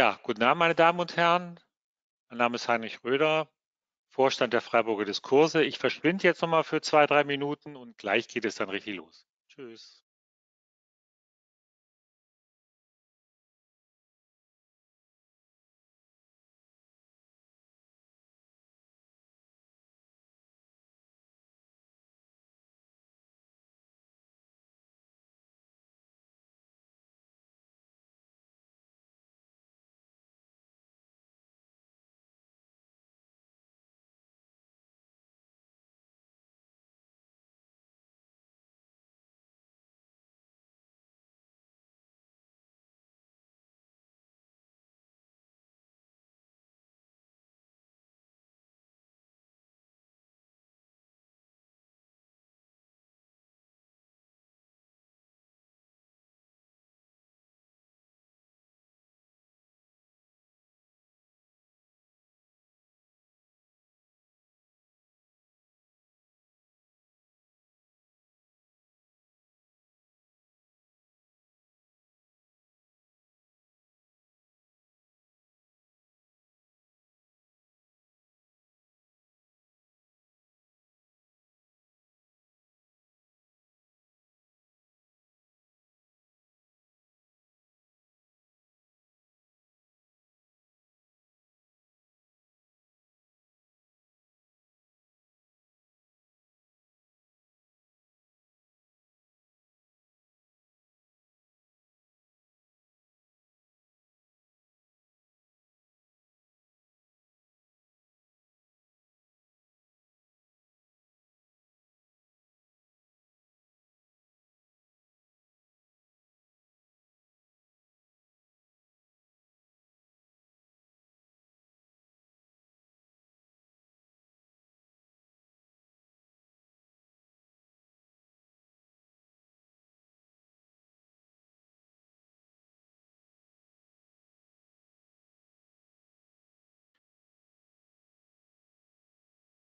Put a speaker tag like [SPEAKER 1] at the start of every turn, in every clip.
[SPEAKER 1] Ja, guten Abend, meine Damen und Herren. Mein Name ist Heinrich Röder, Vorstand der Freiburger Diskurse. Ich verschwinde jetzt nochmal für zwei, drei Minuten und gleich geht es dann richtig los. Tschüss.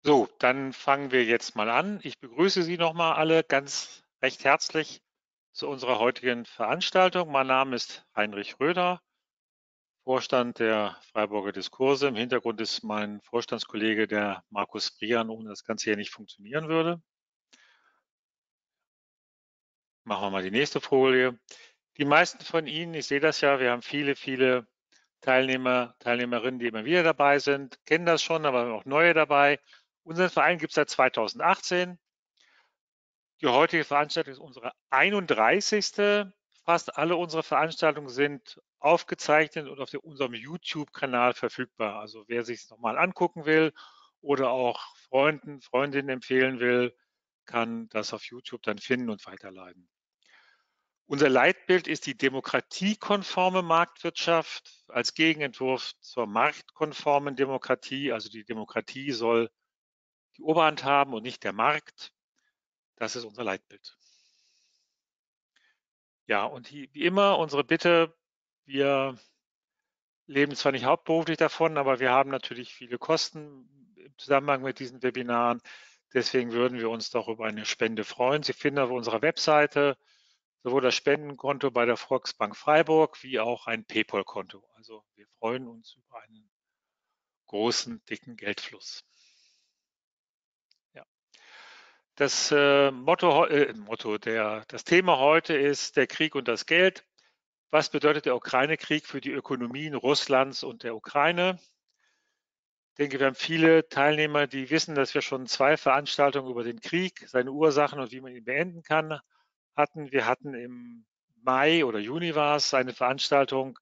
[SPEAKER 1] So, dann fangen wir jetzt mal an. Ich begrüße Sie nochmal alle ganz recht herzlich zu unserer heutigen Veranstaltung. Mein Name ist Heinrich Röder, Vorstand der Freiburger Diskurse. Im Hintergrund ist mein Vorstandskollege, der Markus Brian, ohne das Ganze hier nicht funktionieren würde. Machen wir mal die nächste Folie. Die meisten von Ihnen, ich sehe das ja, wir haben viele, viele Teilnehmer, Teilnehmerinnen, die immer wieder dabei sind, kennen das schon, aber auch neue dabei. Unseren Verein gibt es seit 2018. Die heutige Veranstaltung ist unsere 31. Fast alle unsere Veranstaltungen sind aufgezeichnet und auf unserem YouTube-Kanal verfügbar. Also wer sich es nochmal angucken will oder auch Freunden, Freundinnen empfehlen will, kann das auf YouTube dann finden und weiterleiten. Unser Leitbild ist die demokratiekonforme Marktwirtschaft als Gegenentwurf zur marktkonformen Demokratie. Also die Demokratie soll die Oberhand haben und nicht der Markt. Das ist unser Leitbild. Ja, und wie immer unsere Bitte, wir leben zwar nicht hauptberuflich davon, aber wir haben natürlich viele Kosten im Zusammenhang mit diesen Webinaren. Deswegen würden wir uns doch über eine Spende freuen. Sie finden auf unserer Webseite sowohl das Spendenkonto bei der Volksbank Freiburg wie auch ein PayPal-Konto. Also wir freuen uns über einen großen, dicken Geldfluss. Das äh, Motto, äh, Motto der, das Thema heute ist der Krieg und das Geld. Was bedeutet der Ukraine-Krieg für die Ökonomien Russlands und der Ukraine? Ich denke, wir haben viele Teilnehmer, die wissen, dass wir schon zwei Veranstaltungen über den Krieg, seine Ursachen und wie man ihn beenden kann, hatten. Wir hatten im Mai oder Juni war es eine Veranstaltung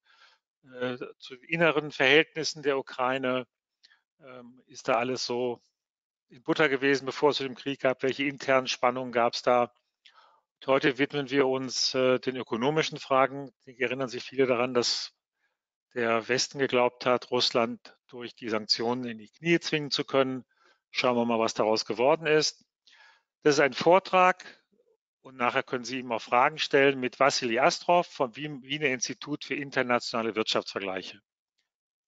[SPEAKER 1] äh, zu inneren Verhältnissen der Ukraine. Ähm, ist da alles so in Butter gewesen, bevor es zu dem Krieg gab? Welche internen Spannungen gab es da? Und heute widmen wir uns äh, den ökonomischen Fragen. Ich erinnern sich viele daran, dass der Westen geglaubt hat, Russland durch die Sanktionen in die Knie zwingen zu können. Schauen wir mal, was daraus geworden ist. Das ist ein Vortrag und nachher können Sie ihm auch Fragen stellen mit Vassili Astrov vom Wiener Institut für internationale Wirtschaftsvergleiche.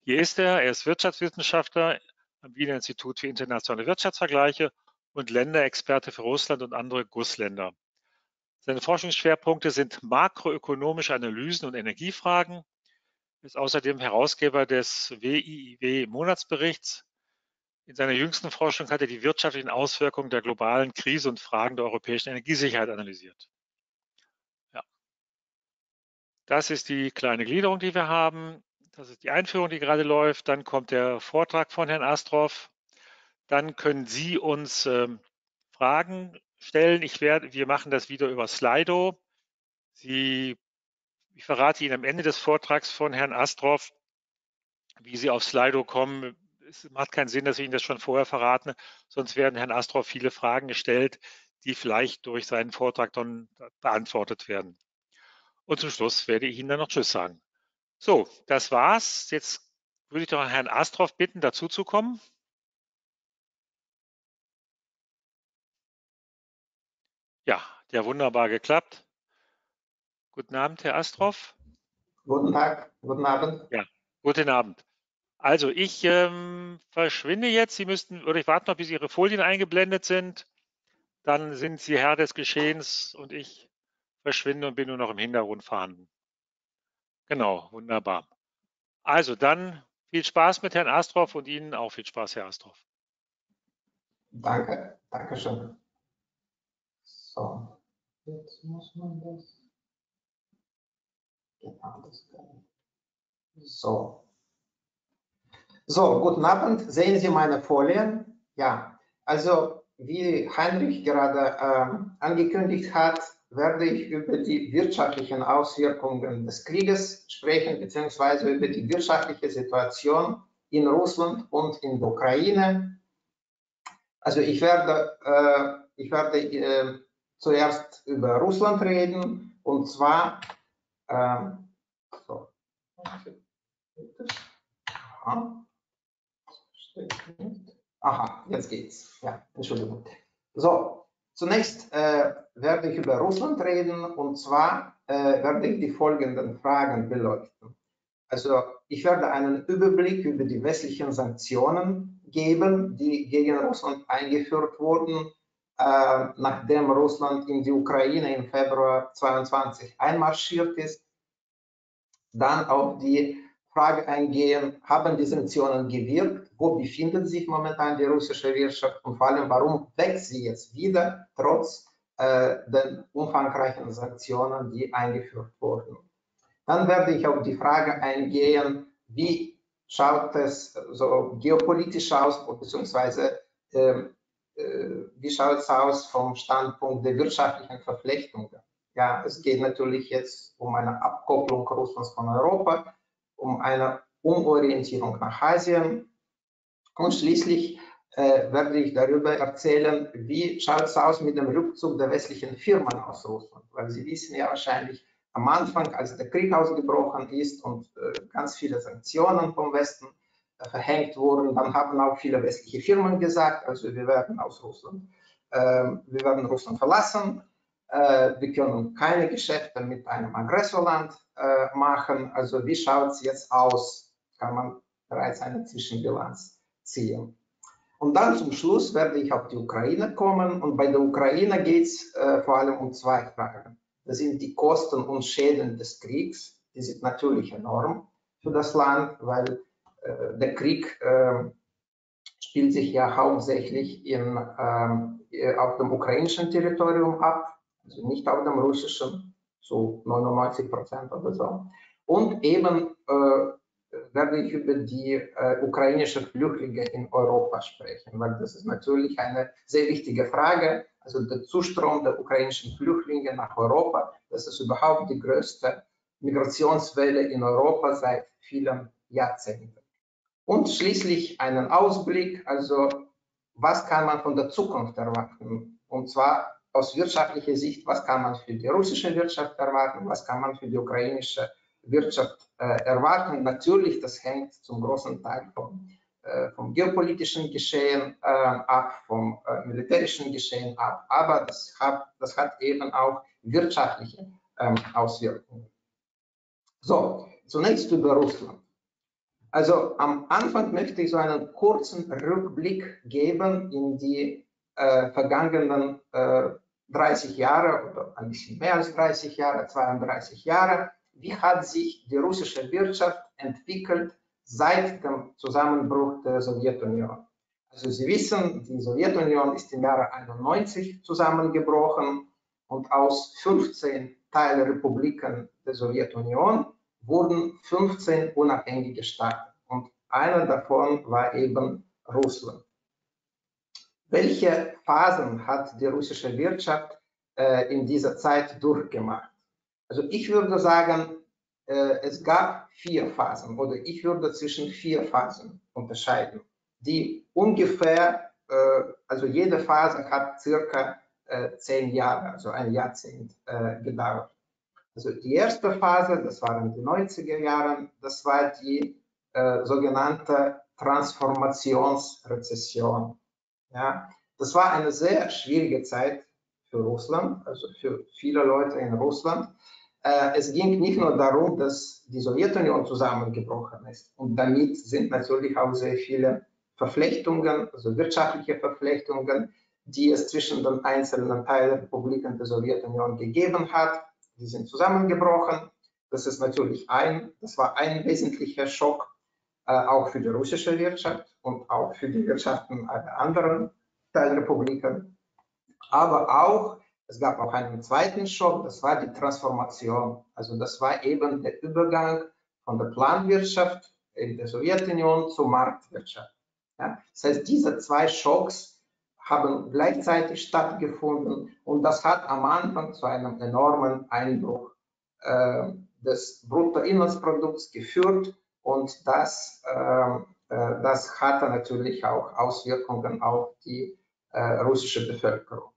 [SPEAKER 1] Hier ist er, er ist Wirtschaftswissenschaftler am Wiener Institut für internationale Wirtschaftsvergleiche und Länderexperte für Russland und andere GUS-Länder. Seine Forschungsschwerpunkte sind makroökonomische Analysen und Energiefragen, ist außerdem Herausgeber des WIIW-Monatsberichts. In seiner jüngsten Forschung hat er die wirtschaftlichen Auswirkungen der globalen Krise und Fragen der europäischen Energiesicherheit analysiert. Ja. Das ist die kleine Gliederung, die wir haben. Das ist die Einführung, die gerade läuft. Dann kommt der Vortrag von Herrn Astroff. Dann können Sie uns ähm, Fragen stellen. Ich werde, wir machen das wieder über Slido. Sie, ich verrate Ihnen am Ende des Vortrags von Herrn Astroff, wie Sie auf Slido kommen. Es macht keinen Sinn, dass ich Ihnen das schon vorher verrate, sonst werden Herrn Astroff viele Fragen gestellt, die vielleicht durch seinen Vortrag dann beantwortet werden. Und zum Schluss werde ich Ihnen dann noch Tschüss sagen. So, das war's. Jetzt würde ich doch Herrn Astroff bitten, dazu zu kommen. Ja, der wunderbar geklappt. Guten Abend, Herr Astroff.
[SPEAKER 2] Guten Tag, guten Abend.
[SPEAKER 1] Ja, guten Abend. Also ich ähm, verschwinde jetzt. Sie müssten, oder ich warte noch, bis Ihre Folien eingeblendet sind. Dann sind Sie Herr des Geschehens und ich verschwinde und bin nur noch im Hintergrund vorhanden. Genau, wunderbar. Also dann viel Spaß mit Herrn Astroff und Ihnen auch viel Spaß, Herr Astroff.
[SPEAKER 2] Danke, danke schön. So, jetzt muss man das. Genau, das So. So, guten Abend. Sehen Sie meine Folien? Ja, also wie Heinrich gerade äh, angekündigt hat, werde ich über die wirtschaftlichen Auswirkungen des Krieges sprechen, beziehungsweise über die wirtschaftliche Situation in Russland und in der Ukraine. Also ich werde, äh, ich werde äh, zuerst über Russland reden und zwar ähm, so. Aha, jetzt geht's. Ja, Entschuldigung. So, zunächst äh, werde ich über Russland reden und zwar äh, werde ich die folgenden Fragen beleuchten. Also ich werde einen Überblick über die westlichen Sanktionen geben, die gegen Russland eingeführt wurden äh, nachdem Russland in die Ukraine im Februar 22 einmarschiert ist, dann auf die Frage eingehen, haben die Sanktionen gewirkt? Wo befindet sich momentan die russische Wirtschaft und vor allem, warum wächst sie jetzt wieder, trotz äh, den umfangreichen Sanktionen, die eingeführt wurden? Dann werde ich auf die Frage eingehen, wie schaut es so geopolitisch aus, beziehungsweise äh, äh, wie schaut es aus vom Standpunkt der wirtschaftlichen Verflechtungen? Ja, es geht natürlich jetzt um eine Abkopplung Russlands von Europa, um eine Umorientierung nach Asien. Und schließlich äh, werde ich darüber erzählen, wie schaut es aus mit dem Rückzug der westlichen Firmen aus Russland, weil Sie wissen ja wahrscheinlich am Anfang, als der Krieg ausgebrochen ist und äh, ganz viele Sanktionen vom Westen verhängt wurden, dann haben auch viele westliche Firmen gesagt, also wir werden aus Russland, äh, wir werden Russland verlassen, äh, wir können keine Geschäfte mit einem Aggressorland äh, machen. Also wie schaut es jetzt aus? Kann man bereits eine Zwischenbilanz ziehen. Und dann zum Schluss werde ich auf die Ukraine kommen und bei der Ukraine geht es äh, vor allem um zwei Fragen. Das sind die Kosten und Schäden des Kriegs. Die sind natürlich enorm für das Land, weil äh, der Krieg äh, spielt sich ja hauptsächlich in, ähm, äh, auf dem ukrainischen Territorium ab, also nicht auf dem russischen, so 99 Prozent oder so. Und eben äh, werde ich über die äh, ukrainischen Flüchtlinge in Europa sprechen, weil das ist natürlich eine sehr wichtige Frage. Also der Zustrom der ukrainischen Flüchtlinge nach Europa, das ist überhaupt die größte Migrationswelle in Europa seit vielen Jahrzehnten. Und schließlich einen Ausblick, also was kann man von der Zukunft erwarten? Und zwar aus wirtschaftlicher Sicht, was kann man für die russische Wirtschaft erwarten, was kann man für die ukrainische Wirtschaft äh, erwarten. Natürlich, das hängt zum großen Teil vom, äh, vom geopolitischen Geschehen äh, ab, vom äh, militärischen Geschehen ab, aber das hat, das hat eben auch wirtschaftliche ähm, Auswirkungen. So, zunächst über Russland. Also am Anfang möchte ich so einen kurzen Rückblick geben in die äh, vergangenen äh, 30 Jahre oder ein bisschen mehr als 30 Jahre, 32 Jahre wie hat sich die russische Wirtschaft entwickelt seit dem Zusammenbruch der Sowjetunion. Also Sie wissen, die Sowjetunion ist im Jahre 91 zusammengebrochen und aus 15 Teilrepubliken der Sowjetunion wurden 15 unabhängige Staaten und einer davon war eben Russland. Welche Phasen hat die russische Wirtschaft äh, in dieser Zeit durchgemacht? Also ich würde sagen, äh, es gab vier Phasen oder ich würde zwischen vier Phasen unterscheiden, die ungefähr, äh, also jede Phase hat circa äh, zehn Jahre, also ein Jahrzehnt äh, gedauert. Also die erste Phase, das waren die 90er Jahre, das war die äh, sogenannte Transformationsrezession. Ja, das war eine sehr schwierige Zeit für Russland, also für viele Leute in Russland. Äh, es ging nicht nur darum, dass die Sowjetunion zusammengebrochen ist und damit sind natürlich auch sehr viele Verflechtungen, also wirtschaftliche Verflechtungen, die es zwischen den einzelnen Teilrepubliken der Sowjetunion gegeben hat. Die sind zusammengebrochen. Das ist natürlich ein, das war ein wesentlicher Schock, äh, auch für die russische Wirtschaft und auch für die Wirtschaften der anderen Teilrepubliken. Aber auch, es gab auch einen zweiten Schock, das war die Transformation. Also das war eben der Übergang von der Planwirtschaft in der Sowjetunion zur Marktwirtschaft. Ja? Das heißt, diese zwei Schocks haben gleichzeitig stattgefunden und das hat am Anfang zu einem enormen Einbruch äh, des Bruttoinlandsprodukts geführt und das, äh, äh, das hatte natürlich auch Auswirkungen auf die russische Bevölkerung.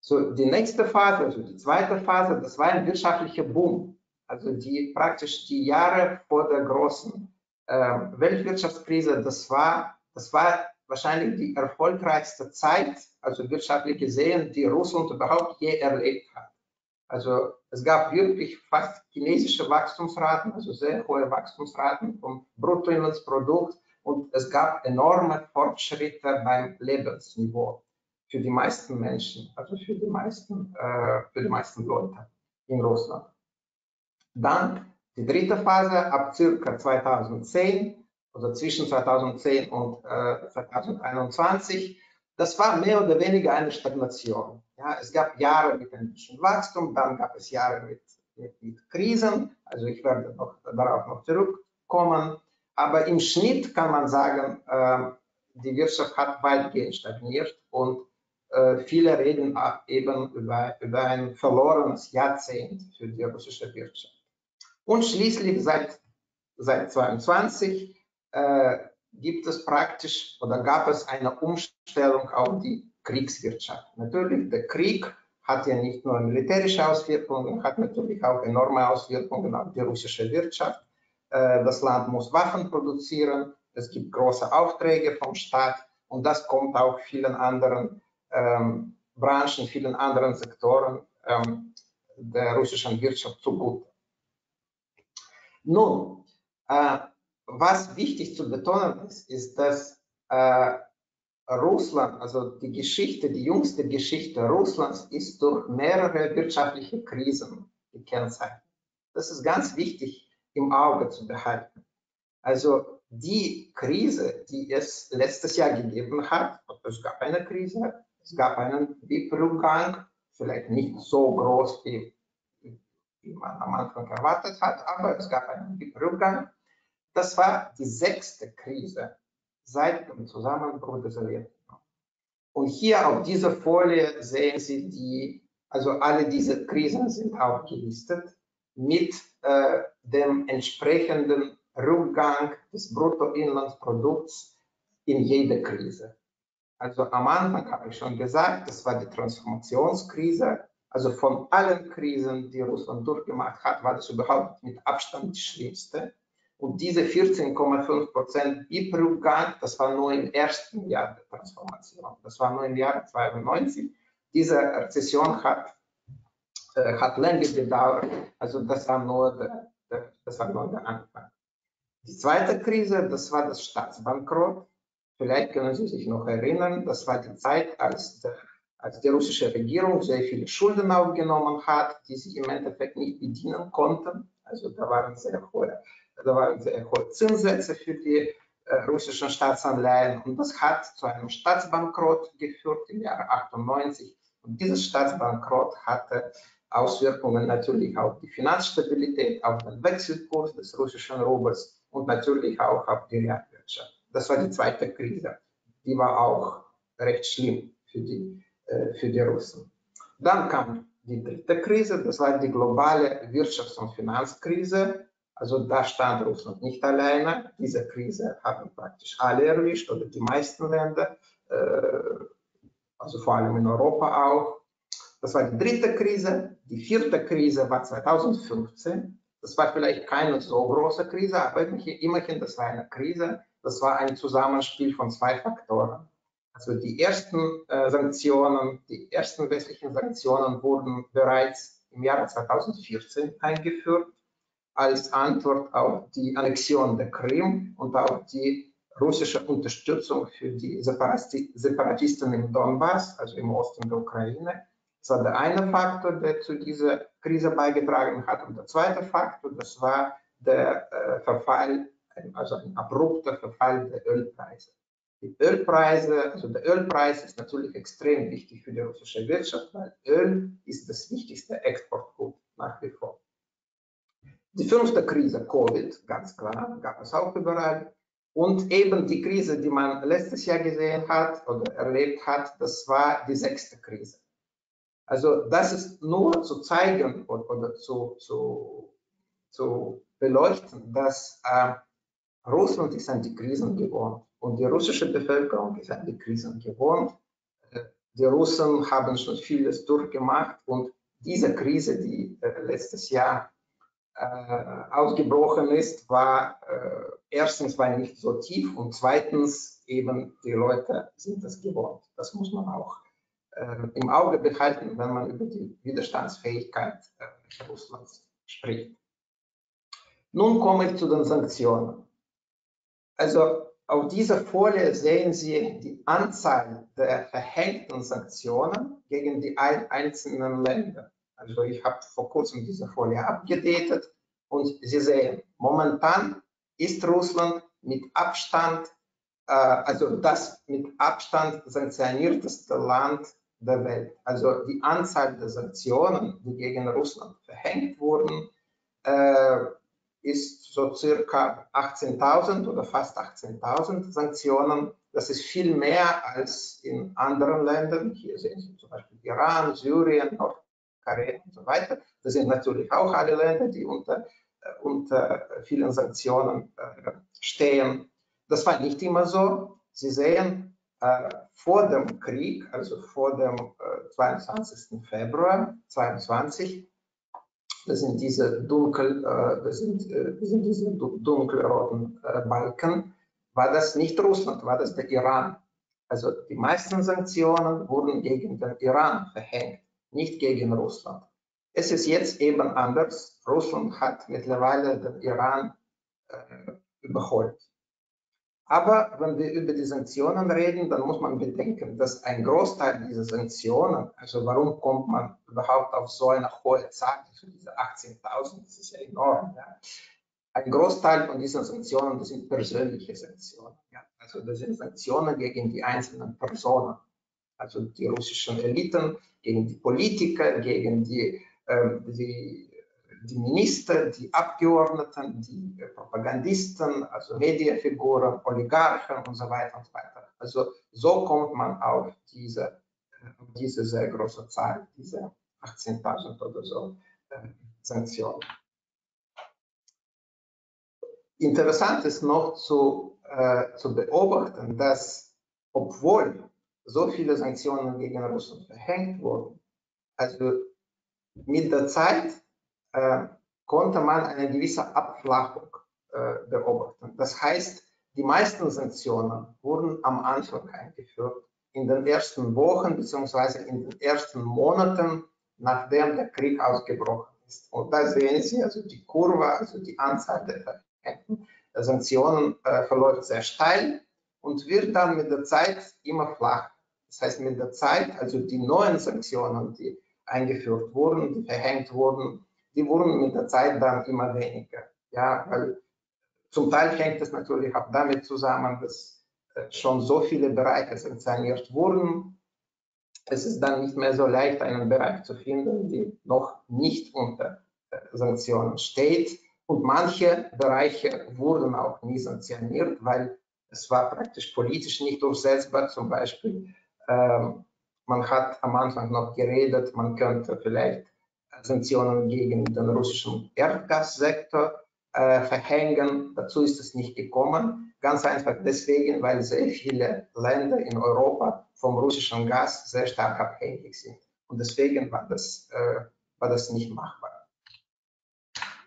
[SPEAKER 2] So, die nächste Phase, also die zweite Phase, das war ein wirtschaftlicher Boom. Also die praktisch die Jahre vor der großen äh, Weltwirtschaftskrise, das war, das war wahrscheinlich die erfolgreichste Zeit, also wirtschaftlich gesehen, die Russland überhaupt je erlebt hat. Also es gab wirklich fast chinesische Wachstumsraten, also sehr hohe Wachstumsraten vom Bruttoinlandsprodukt und es gab enorme Fortschritte beim Lebensniveau für die meisten Menschen, also für die meisten, äh, für die meisten Leute in Russland. Dann die dritte Phase ab circa 2010 also zwischen 2010 und äh, 2021, das war mehr oder weniger eine Stagnation. Ja, es gab Jahre mit ein bisschen Wachstum, dann gab es Jahre mit, mit, mit Krisen, also ich werde noch, darauf noch zurückkommen. Aber im Schnitt kann man sagen, äh, die Wirtschaft hat weitgehend stagniert und äh, viele reden eben über, über ein verlorenes Jahrzehnt für die russische Wirtschaft. Und schließlich seit, seit 22 äh, gibt es praktisch oder gab es eine Umstellung auf die Kriegswirtschaft. Natürlich, der Krieg hat ja nicht nur militärische Auswirkungen, hat natürlich auch enorme Auswirkungen auf die russische Wirtschaft. Äh, das Land muss Waffen produzieren, es gibt große Aufträge vom Staat und das kommt auch vielen anderen ähm, Branchen, vielen anderen Sektoren ähm, der russischen Wirtschaft zugute. Nun, äh, was wichtig zu betonen ist, ist, dass äh, Russland, also die Geschichte, die jüngste Geschichte Russlands ist durch mehrere wirtschaftliche Krisen gekennzeichnet. Das ist ganz wichtig im Auge zu behalten. Also die Krise, die es letztes Jahr gegeben hat, es gab eine Krise, es gab einen BIP-Rückgang, vielleicht nicht so groß, wie, wie man am Anfang erwartet hat, aber es gab einen BIP-Rückgang. Das war die sechste Krise seit dem Zusammenbruch der Sowjetunion. Und hier auf dieser Folie sehen Sie die, also alle diese Krisen sind aufgelistet mit äh, dem entsprechenden Rückgang des Bruttoinlandsprodukts in jeder Krise. Also am Anfang habe ich schon gesagt, das war die Transformationskrise. Also von allen Krisen, die Russland durchgemacht hat, war das überhaupt mit Abstand die schlimmste. Und diese 14,5 Prozent BIP-Rückgang, das war nur im ersten Jahr der Transformation. Das war nur im Jahr 92. Diese Rezession hat, hat länger gedauert. Also das war, nur der, der, das war nur der Anfang. Die zweite Krise, das war das Staatsbankrott. Vielleicht können Sie sich noch erinnern, das war die Zeit, als, der, als die russische Regierung sehr viele Schulden aufgenommen hat, die sie im Endeffekt nicht bedienen konnten Also da waren sehr hohe, da waren sehr hohe Zinssätze für die äh, russischen Staatsanleihen und das hat zu einem Staatsbankrott geführt im Jahre 98 und dieses Staatsbankrott hatte Auswirkungen natürlich auf die Finanzstabilität, auf den Wechselkurs des russischen Rubels und natürlich auch auf die Realwirtschaft. Das war die zweite Krise. Die war auch recht schlimm für die, äh, für die Russen. Dann kam die dritte Krise, das war die globale Wirtschafts- und Finanzkrise. Also da stand Russland nicht alleine. Diese Krise haben praktisch alle erwischt oder die meisten Länder, äh, also vor allem in Europa auch. Das war die dritte Krise. Die vierte Krise war 2015. Das war vielleicht keine so große Krise, aber immerhin, das war eine Krise. Das war ein Zusammenspiel von zwei Faktoren. Also die ersten äh, Sanktionen, die ersten westlichen Sanktionen wurden bereits im Jahre 2014 eingeführt als Antwort auf die Annexion der Krim und auf die russische Unterstützung für die Separatisten im Donbass, also im Osten der Ukraine. Das war der eine Faktor, der zu dieser Krise beigetragen hat. Und der zweite Faktor, das war der äh, Verfall, also ein abrupter Verfall der Ölpreise. Die Ölpreise, also der Ölpreis ist natürlich extrem wichtig für die russische Wirtschaft, weil Öl ist das wichtigste Exportgut nach wie vor. Die fünfte Krise, Covid, ganz klar, gab es auch überall. Und eben die Krise, die man letztes Jahr gesehen hat oder erlebt hat, das war die sechste Krise. Also das ist nur zu zeigen oder, oder zu, zu, zu beleuchten, dass äh, Russland ist an die Krisen gewohnt. Und die russische Bevölkerung ist an die Krisen gewohnt. Äh, die Russen haben schon vieles durchgemacht und diese Krise, die äh, letztes Jahr äh, ausgebrochen ist, war äh, erstens war nicht so tief und zweitens eben die Leute sind das gewohnt. Das muss man auch im Auge behalten, wenn man über die Widerstandsfähigkeit äh, Russlands spricht. Nun komme ich zu den Sanktionen. Also auf dieser Folie sehen Sie die Anzahl der verhängten Sanktionen gegen die einzelnen Länder. Also ich habe vor kurzem diese Folie abgedatet und Sie sehen, momentan ist Russland mit Abstand, äh, also das mit Abstand sanktionierteste Land der Welt. Also die Anzahl der Sanktionen, die gegen Russland verhängt wurden, äh, ist so circa 18.000 oder fast 18.000 Sanktionen. Das ist viel mehr als in anderen Ländern. Hier sehen Sie zum Beispiel Iran, Syrien, Nordkorea und so weiter. Das sind natürlich auch alle Länder, die unter, äh, unter vielen Sanktionen äh, stehen. Das war nicht immer so. Sie sehen, äh, vor dem Krieg, also vor dem 22. Februar 2022, das sind diese dunkel, äh, das sind, äh, das sind diese dunkelroten äh, Balken. War das nicht Russland, war das der Iran. Also die meisten Sanktionen wurden gegen den Iran verhängt, nicht gegen Russland. Es ist jetzt eben anders. Russland hat mittlerweile den Iran äh, überholt. Aber wenn wir über die Sanktionen reden, dann muss man bedenken, dass ein Großteil dieser Sanktionen, also warum kommt man überhaupt auf so eine hohe Zahl, also diese 18.000, das ist ja enorm. Ja. Ein Großteil von diesen Sanktionen, das sind persönliche Sanktionen. Ja. Also das sind Sanktionen gegen die einzelnen Personen, also die russischen Eliten, gegen die Politiker, gegen die, ähm, die die Minister, die Abgeordneten, die Propagandisten, also Medienfiguren, Oligarchen und so weiter und so weiter. Also so kommt man auf diese, auf diese sehr große Zahl, diese 18.000 oder so äh, Sanktionen. Interessant ist noch zu, äh, zu beobachten, dass obwohl so viele Sanktionen gegen Russland verhängt wurden, also mit der Zeit äh, konnte man eine gewisse Abflachung äh, beobachten. Das heißt, die meisten Sanktionen wurden am Anfang eingeführt, in den ersten Wochen bzw. in den ersten Monaten, nachdem der Krieg ausgebrochen ist. Und da sehen Sie also die Kurve, also die Anzahl der Sanktionen äh, verläuft sehr steil und wird dann mit der Zeit immer flach. Das heißt, mit der Zeit, also die neuen Sanktionen, die eingeführt wurden, die verhängt wurden, die wurden mit der Zeit dann immer weniger. Ja, weil zum Teil hängt es natürlich auch damit zusammen, dass äh, schon so viele Bereiche sanktioniert wurden. Es ist dann nicht mehr so leicht, einen Bereich zu finden, der noch nicht unter äh, Sanktionen steht. Und manche Bereiche wurden auch nie sanktioniert, weil es war praktisch politisch nicht durchsetzbar. Zum Beispiel, ähm, man hat am Anfang noch geredet, man könnte vielleicht Sanktionen gegen den russischen Erdgassektor äh, verhängen. Dazu ist es nicht gekommen. Ganz einfach deswegen, weil sehr viele Länder in Europa vom russischen Gas sehr stark abhängig sind. Und deswegen war das, äh, war das nicht machbar.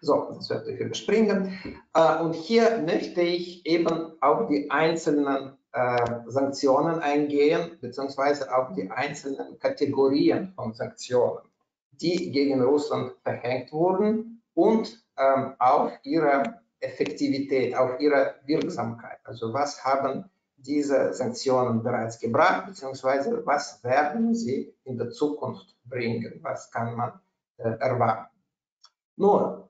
[SPEAKER 2] So, das werde ich überspringen. Äh, und hier möchte ich eben auf die einzelnen äh, Sanktionen eingehen, beziehungsweise auf die einzelnen Kategorien von Sanktionen, die gegen Russland verhängt wurden und ähm, auf ihre Effektivität, auf ihre Wirksamkeit. Also was haben diese Sanktionen bereits gebracht, beziehungsweise was werden sie in der Zukunft bringen, was kann man äh, erwarten. Nur,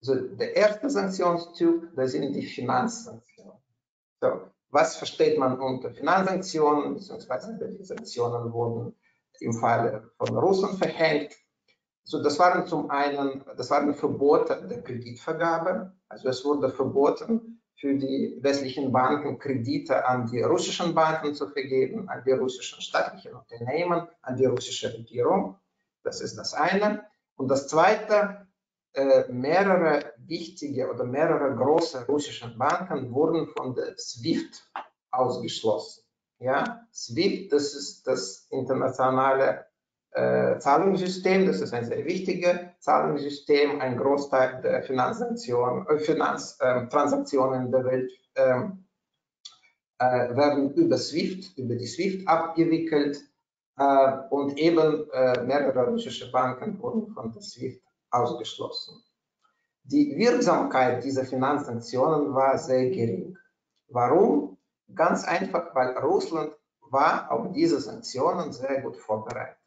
[SPEAKER 2] also der erste Sanktionstyp, das sind die Finanzsanktionen. So, was versteht man unter Finanzsanktionen, beziehungsweise welche Sanktionen wurden im Falle von Russland verhängt? So, das waren zum einen, das waren Verbote der Kreditvergabe. Also es wurde verboten, für die westlichen Banken Kredite an die russischen Banken zu vergeben, an die russischen staatlichen Unternehmen, an die russische Regierung. Das ist das eine. Und das zweite, äh, mehrere wichtige oder mehrere große russische Banken wurden von der SWIFT ausgeschlossen. Ja, SWIFT, das ist das internationale äh, Zahlungssystem, das ist ein sehr wichtiges Zahlungssystem, ein Großteil der Finanztransaktionen äh, Finanztransaktionen der Welt ähm, äh, werden über SWIFT, über die SWIFT abgewickelt äh, und eben äh, mehrere russische Banken wurden von der SWIFT ausgeschlossen. Die Wirksamkeit dieser Finanzsanktionen war sehr gering. Warum? Ganz einfach, weil Russland war auf diese Sanktionen sehr gut vorbereitet.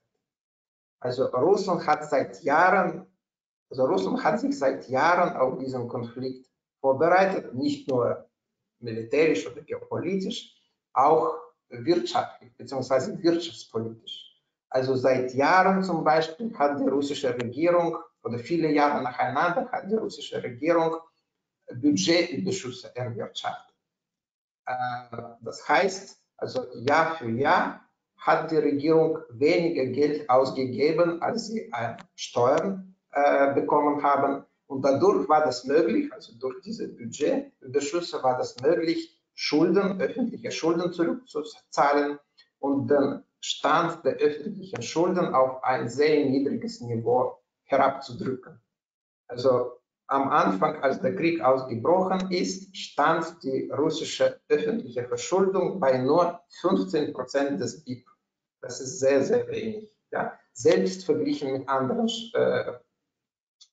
[SPEAKER 2] Also Russland hat seit Jahren, also Russland hat sich seit Jahren auf diesen Konflikt vorbereitet, nicht nur militärisch oder geopolitisch, auch wirtschaftlich bzw. wirtschaftspolitisch. Also seit Jahren zum Beispiel hat die russische Regierung oder viele Jahre nacheinander hat die russische Regierung Budgetüberschüsse erwirtschaftet. Äh, das heißt, also Jahr für Jahr hat die Regierung weniger Geld ausgegeben, als sie an Steuern äh, bekommen haben. Und dadurch war das möglich, also durch diese Budgetüberschüsse war das möglich, Schulden, öffentliche Schulden zurückzuzahlen und den Stand der öffentlichen Schulden auf ein sehr niedriges Niveau herabzudrücken. Also am Anfang, als der Krieg ausgebrochen ist, stand die russische öffentliche Verschuldung bei nur 15 Prozent des BIP. Das ist sehr, sehr wenig. Ja. Selbst verglichen mit anderen äh,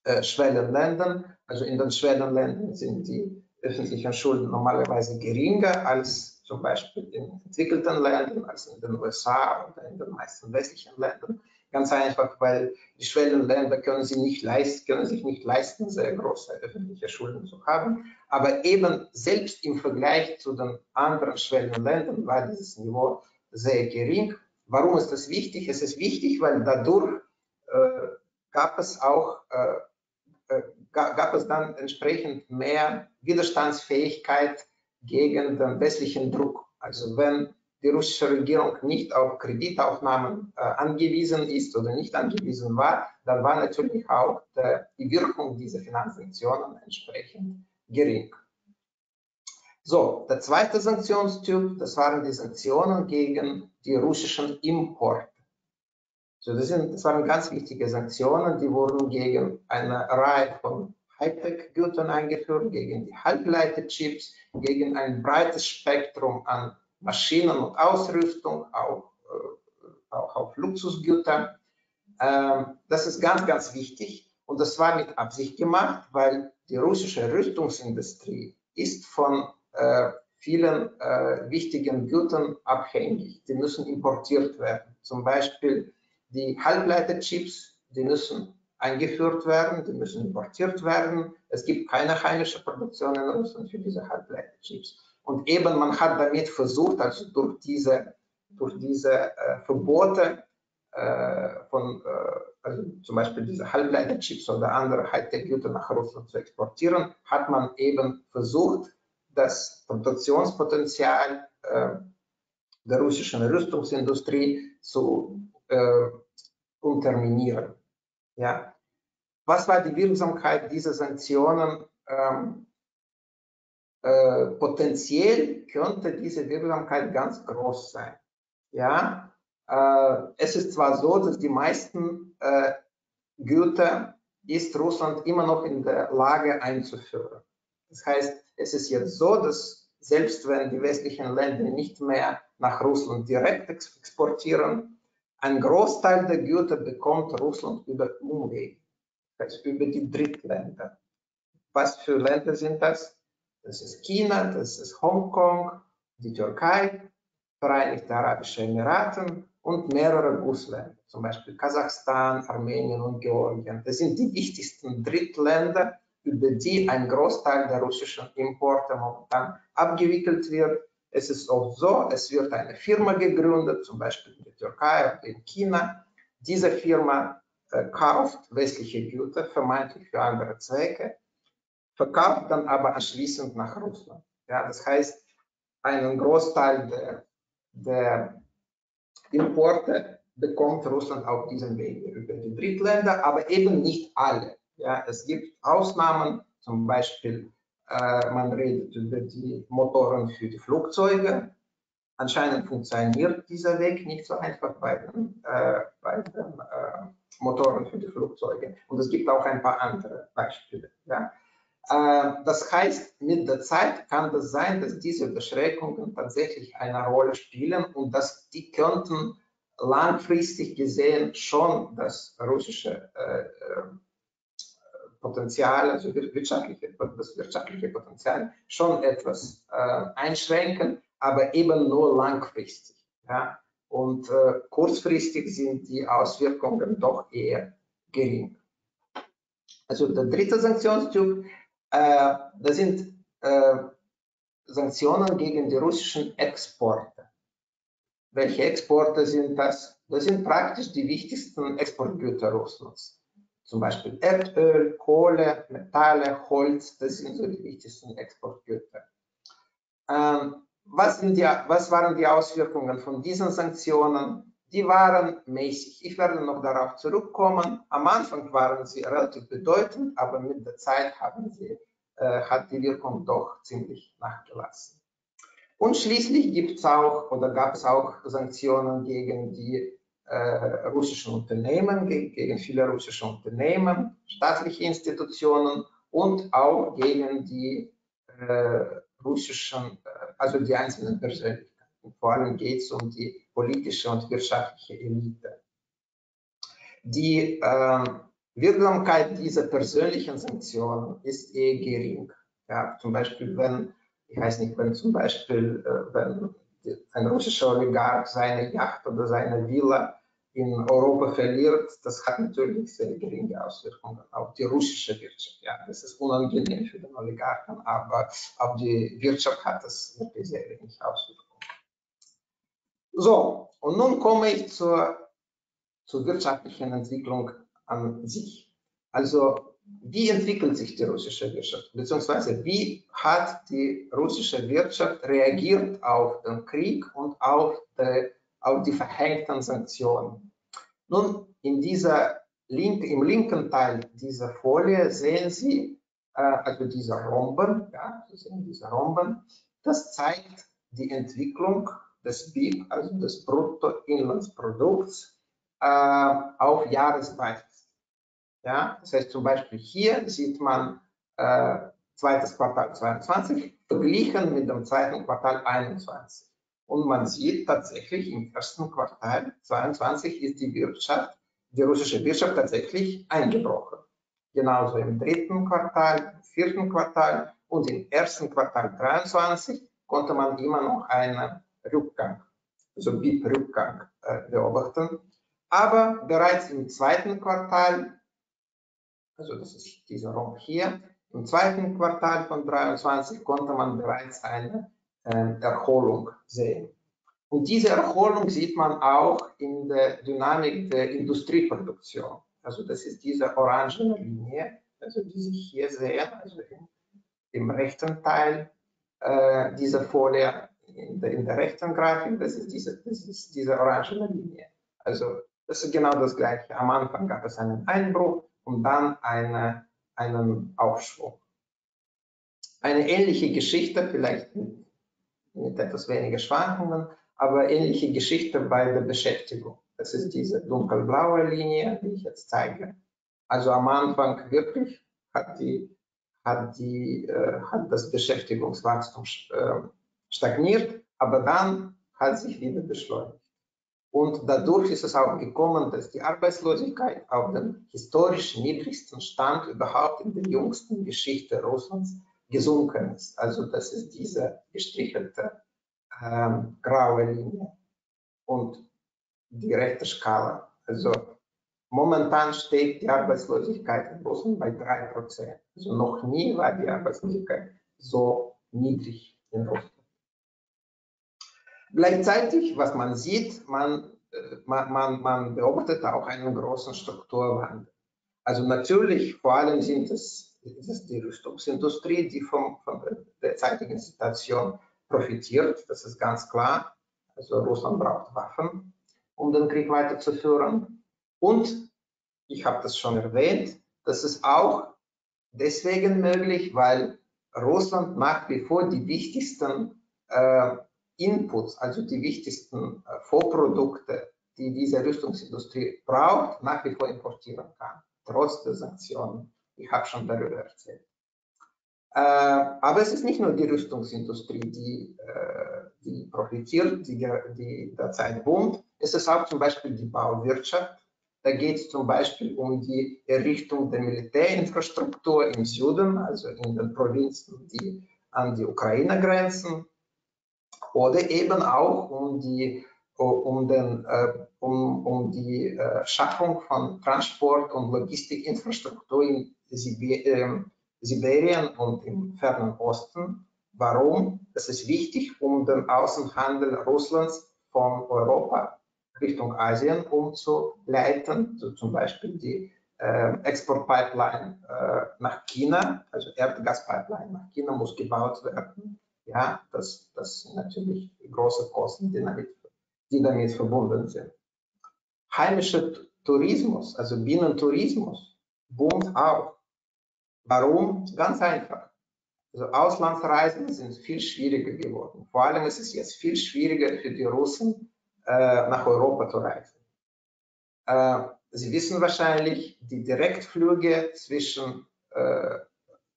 [SPEAKER 2] äh, Schwellenländern, also in den Schwellenländern sind die öffentlichen Schulden normalerweise geringer als zum Beispiel in entwickelten Ländern, als in den USA oder in den meisten westlichen Ländern. Ganz einfach, weil die Schwellenländer können, sie nicht leisten, können sich nicht leisten, sehr große öffentliche Schulden zu haben. Aber eben selbst im Vergleich zu den anderen Schwellenländern war dieses Niveau sehr gering. Warum ist das wichtig? Es ist wichtig, weil dadurch äh, gab es auch äh, äh gab es dann entsprechend mehr Widerstandsfähigkeit gegen den westlichen Druck. Also wenn die russische Regierung nicht auf Kreditaufnahmen äh, angewiesen ist oder nicht angewiesen war, dann war natürlich auch der, die Wirkung dieser Finanzsanktionen entsprechend gering. So, der zweite Sanktionstyp, das waren die Sanktionen gegen die russischen Importe. So, das, sind, das waren ganz wichtige Sanktionen, die wurden gegen eine Reihe von Hightech-Gütern eingeführt, gegen die Halbleiterchips, gegen ein breites Spektrum an Maschinen und Ausrüstung, auch, äh, auch auf Luxusgüter. Ähm, das ist ganz, ganz wichtig und das war mit Absicht gemacht, weil die russische Rüstungsindustrie ist von äh, vielen äh, wichtigen Gütern abhängig. Die müssen importiert werden. Zum Beispiel die Halbleiterchips, die müssen eingeführt werden, die müssen importiert werden. Es gibt keine heimische Produktion in Russland für diese Halbleiterchips. Und eben man hat damit versucht, also durch diese, durch diese äh, Verbote äh, von, äh, also zum Beispiel diese Halbleiterchips oder andere Hightech-Güter nach Russland zu exportieren, hat man eben versucht, das Produktionspotenzial äh, der russischen Rüstungsindustrie zu äh, unterminieren. Ja. Was war die Wirksamkeit dieser Sanktionen? Ähm, äh, potenziell könnte diese Wirksamkeit ganz groß sein. Ja, äh, es ist zwar so, dass die meisten äh, Güter ist Russland immer noch in der Lage einzuführen. Das heißt, es ist jetzt so, dass selbst wenn die westlichen Länder nicht mehr nach Russland direkt exportieren, ein Großteil der Güter bekommt Russland über Umweg, das heißt über die Drittländer. Was für Länder sind das? Das ist China, das ist Hongkong, die Türkei, Vereinigte Arabische Emiraten und mehrere Busländer, zum Beispiel Kasachstan, Armenien und Georgien. Das sind die wichtigsten Drittländer, über die ein Großteil der russischen Importe momentan abgewickelt wird. Es ist auch so, es wird eine Firma gegründet, zum Beispiel in der Türkei oder in China. Diese Firma äh, kauft westliche Güter, vermeintlich für andere Zwecke, verkauft dann aber anschließend nach Russland. Ja, das heißt, einen Großteil der, der Importe bekommt Russland auf diesem Weg über die Drittländer, aber eben nicht alle. Ja, es gibt Ausnahmen, zum Beispiel äh, man redet über die Motoren für die Flugzeuge. Anscheinend funktioniert dieser Weg nicht so einfach bei den, äh, bei den äh, Motoren für die Flugzeuge. Und es gibt auch ein paar andere Beispiele. Ja. Äh, das heißt, mit der Zeit kann es das sein, dass diese Beschränkungen tatsächlich eine Rolle spielen und dass die könnten langfristig gesehen schon das russische äh, äh Potenzial, also wirtschaftliche, das wirtschaftliche Potenzial schon etwas einschränken, aber eben nur langfristig. Ja? Und kurzfristig sind die Auswirkungen doch eher gering. Also der dritte Sanktionstyp, äh, das sind äh, Sanktionen gegen die russischen Exporte. Welche Exporte sind das? Das sind praktisch die wichtigsten Exportgüter Russlands zum Beispiel Erdöl, Kohle, Metalle, Holz, das sind so die wichtigsten Exportgüter. Ähm, was, die, was, waren die Auswirkungen von diesen Sanktionen? Die waren mäßig. Ich werde noch darauf zurückkommen. Am Anfang waren sie relativ bedeutend, aber mit der Zeit haben sie, äh, hat die Wirkung doch ziemlich nachgelassen. Und schließlich gibt es auch oder gab es auch Sanktionen gegen die äh, russischen Unternehmen, gegen viele russische Unternehmen, staatliche Institutionen und auch gegen die äh, russischen, äh, also die einzelnen Persönlichkeiten. Vor allem geht es um die politische und wirtschaftliche Elite. Die äh, Wirksamkeit dieser persönlichen Sanktionen ist eher gering. Ja, zum Beispiel, wenn, ich weiß nicht, wenn zum Beispiel, äh, wenn ein russischer Oligarch seine Yacht oder seine Villa in Europa verliert, das hat natürlich sehr geringe Auswirkungen auf die russische Wirtschaft. Ja, das ist unangenehm für den Oligarchen, aber auf die Wirtschaft hat es wirklich sehr wenig Auswirkungen. So, und nun komme ich zur, zur wirtschaftlichen Entwicklung an sich. Also, wie entwickelt sich die russische Wirtschaft? Beziehungsweise, wie hat die russische Wirtschaft reagiert auf den Krieg und auf die auf die verhängten Sanktionen. Nun, in dieser link, im linken Teil dieser Folie sehen Sie, äh, also diese Romben, ja, Sie sehen diese Romben, das zeigt die Entwicklung des BIP, also des Bruttoinlandsprodukts, äh, auf Jahresbasis. Ja, das heißt zum Beispiel hier sieht man äh, zweites Quartal 22 verglichen mit dem zweiten Quartal 21. Und man sieht tatsächlich im ersten Quartal 22 ist die Wirtschaft, die russische Wirtschaft tatsächlich eingebrochen. Genauso im dritten Quartal, im vierten Quartal und im ersten Quartal 23 konnte man immer noch einen Rückgang, also BIP-Rückgang äh, beobachten. Aber bereits im zweiten Quartal Also das ist dieser Raum hier. Im zweiten Quartal von 23 konnte man bereits eine äh, Erholung sehen. Und diese Erholung sieht man auch in der Dynamik der Industrieproduktion. Also das ist diese orangene Linie, also die Sie hier sehen, also im, im rechten Teil äh, dieser Folie, in der, in der, rechten Grafik, das ist diese, das ist diese orangene Linie. Also das ist genau das Gleiche. Am Anfang gab es einen Einbruch und dann eine, einen Aufschwung. Eine ähnliche Geschichte, vielleicht mit, etwas weniger Schwankungen, aber ähnliche Geschichte bei der Beschäftigung. Das ist diese dunkelblaue Linie, die ich jetzt zeige. Also am Anfang wirklich hat, die, hat, die, äh, hat das Beschäftigungswachstum äh, stagniert, aber dann hat sich wieder beschleunigt. Und dadurch ist es auch gekommen, dass die Arbeitslosigkeit auf dem historisch niedrigsten Stand überhaupt in der jüngsten Geschichte Russlands gesunken ist. Also das ist diese gestrichelte ähm, graue Linie und die rechte Skala. Also momentan steht die Arbeitslosigkeit in Russland bei 3%. Also noch nie war die Arbeitslosigkeit so niedrig in Russland. Gleichzeitig, was man sieht, man, äh, man, man, man beobachtet auch einen großen Strukturwandel. Also natürlich, vor allem sind es, ist die Rüstungsindustrie, die vom, von der derzeitigen Situation profitiert, das ist ganz klar. Also Russland braucht Waffen, um den Krieg weiterzuführen. Und ich habe das schon erwähnt, das ist auch deswegen möglich, weil Russland nach wie vor die wichtigsten äh, Inputs, also die wichtigsten äh, Vorprodukte, die diese Rüstungsindustrie braucht, nach wie vor importieren kann, trotz der Sanktionen. Ich habe schon darüber erzählt. Äh, aber es ist nicht nur die Rüstungsindustrie, die, äh, die profitiert, die, die derzeit boomt. Es ist auch zum Beispiel die Bauwirtschaft. Da geht es zum Beispiel um die Errichtung der Militärinfrastruktur im Süden, also in den Provinzen, die an die Ukraine grenzen oder eben auch um die, um den, äh, um, um die äh, Schaffung von Transport- und Logistikinfrastruktur in ähm, Sibirien und im Fernen Osten. Warum? Das ist wichtig, um den Außenhandel Russlands von Europa Richtung Asien umzuleiten, so zum Beispiel die äh, Exportpipeline äh, nach China, also Erdgaspipeline nach China muss gebaut werden ja, das, das sind natürlich große Kosten, die damit, die damit verbunden sind. Heimischer Tourismus, also Binnentourismus, boomt auch. Warum? Ganz einfach. Also Auslandsreisen sind viel schwieriger geworden. Vor allem ist es jetzt viel schwieriger für die Russen, äh, nach Europa zu reisen. Äh, Sie wissen wahrscheinlich, die Direktflüge zwischen äh,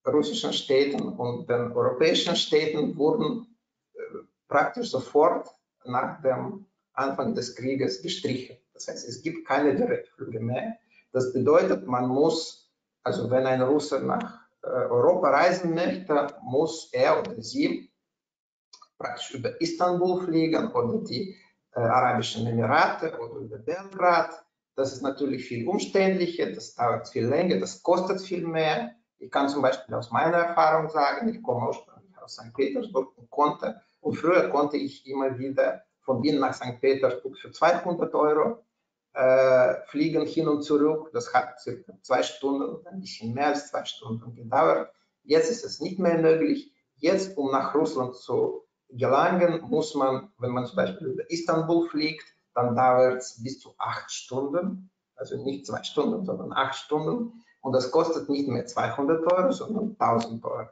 [SPEAKER 2] russischen Städten und den europäischen Städten wurden äh, praktisch sofort nach dem Anfang des Krieges gestrichen. Das heißt, es gibt keine Direktflüge mehr. Das bedeutet, man muss, also wenn ein Russe nach äh, Europa reisen möchte, muss er oder sie praktisch über Istanbul fliegen oder die äh, Arabischen Emirate oder über Belgrad. Das ist natürlich viel umständlicher, das dauert viel länger, das kostet viel mehr. Ich kann zum Beispiel aus meiner Erfahrung sagen, ich komme ursprünglich aus St. Petersburg und konnte, und früher konnte ich immer wieder von Wien nach St. Petersburg für 200 Euro äh, fliegen hin und zurück. Das hat circa zwei Stunden, ein bisschen mehr als zwei Stunden gedauert. Jetzt ist es nicht mehr möglich. Jetzt, um nach Russland zu gelangen, muss man, wenn man zum Beispiel über Istanbul fliegt, dann dauert es bis zu acht Stunden. Also nicht zwei Stunden, sondern acht Stunden. Und das kostet nicht mehr 200 Euro, sondern 1000 Euro.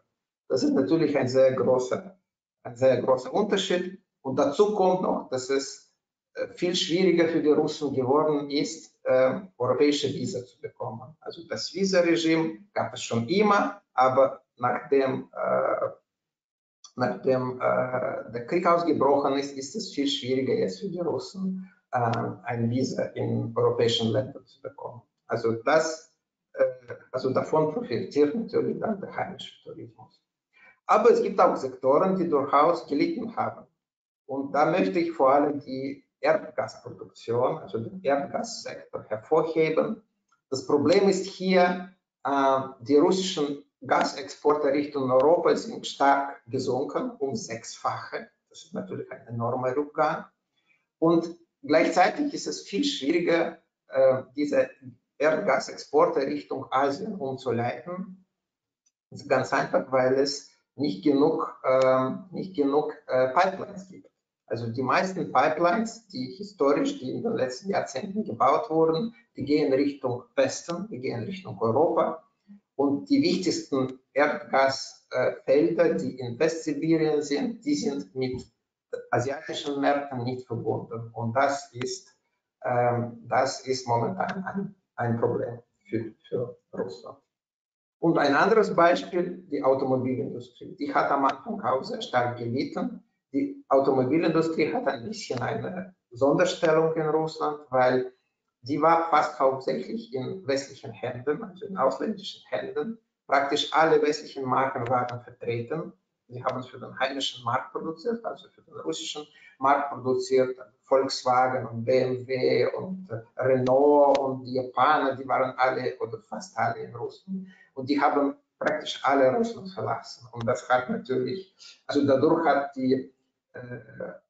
[SPEAKER 2] Das ist natürlich ein sehr großer, ein sehr großer Unterschied. Und dazu kommt noch, dass es äh, viel schwieriger für die Russen geworden ist, äh, europäische Visa zu bekommen. Also das Visa-Regime gab es schon immer, aber nachdem, äh, nachdem äh, der Krieg ausgebrochen ist, ist es viel schwieriger jetzt für die Russen, äh, ein Visa in europäischen Ländern zu bekommen. Also das also davon profitiert natürlich dann der heimische Tourismus. Aber es gibt auch Sektoren, die durchaus gelitten haben. Und da möchte ich vor allem die Erdgasproduktion, also den Erdgassektor hervorheben. Das Problem ist hier, Äh, die russischen Gasexporte Richtung Europa sind stark gesunken, um sechsfache. Das ist natürlich ein enormer Rückgang. Und gleichzeitig ist es viel schwieriger, äh, diese Erdgasexporte Richtung Asien umzuleiten. Das ist ganz einfach, weil es nicht genug, ähm, nicht genug äh, Pipelines gibt. Also die meisten Pipelines, die historisch, die in den letzten Jahrzehnten gebaut wurden, die gehen Richtung Westen, die gehen Richtung Europa. Und die wichtigsten Erdgasfelder, die in Westsibirien sind, die sind mit asiatischen Märkten nicht verbunden. Und das ist, ähm, das ist momentan ein, ein Problem für, für Russland. Und ein anderes Beispiel, die Automobilindustrie. Die hat am Anfang auch sehr stark gelitten. Die Automobilindustrie hat ein bisschen eine Sonderstellung in Russland, weil die war fast hauptsächlich in westlichen Händen, also in ausländischen Händen. Praktisch alle westlichen Marken waren vertreten. Sie haben es für den heimischen Markt produziert, also für den russischen Markt produziert. Volkswagen und BMW und Renault und die Japaner, die waren alle oder fast alle in Russland. Und die haben praktisch alle Russland verlassen. Und das hat natürlich, also dadurch hat die äh,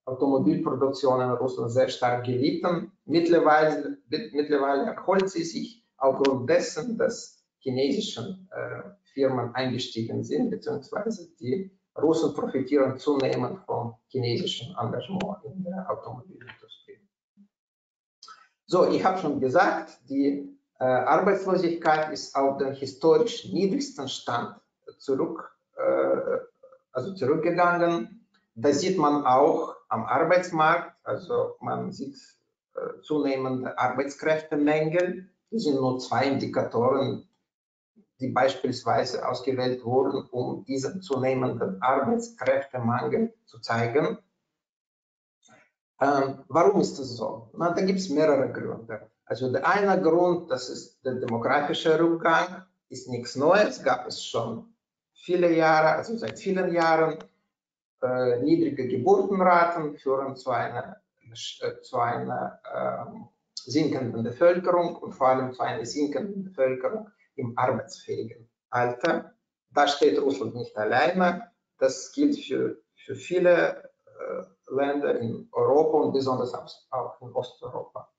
[SPEAKER 2] Automobilproduktion in Russland sehr stark gelitten. Mittlerweile, mittlerweile erholt sie sich aufgrund dessen, dass chinesische äh, Firmen eingestiegen sind, beziehungsweise die Russen profitieren zunehmend vom chinesischen Engagement in der Automobilindustrie. So, ich habe schon gesagt, die äh, Arbeitslosigkeit ist auf den historisch niedrigsten Stand zurück, äh, also zurückgegangen. Da sieht man auch am Arbeitsmarkt, also man sieht äh, zunehmende Arbeitskräftemängel. Das sind nur zwei Indikatoren, die beispielsweise ausgewählt wurden, um diesen zunehmenden Arbeitskräftemangel zu zeigen. Ähm, warum ist das so? Na, da gibt es mehrere Gründe. Also der eine Grund, das ist der demografische Rückgang, ist nichts Neues, gab es schon viele Jahre, also seit vielen Jahren. Äh, niedrige Geburtenraten führen zu einer, äh, zu einer äh, sinkenden Bevölkerung und vor allem zu einer sinkenden Bevölkerung im arbeitsfähigen Alter. Da steht Russland nicht alleine. Das gilt für, für viele äh, Länder in Europa und besonders auch in Osteuropa.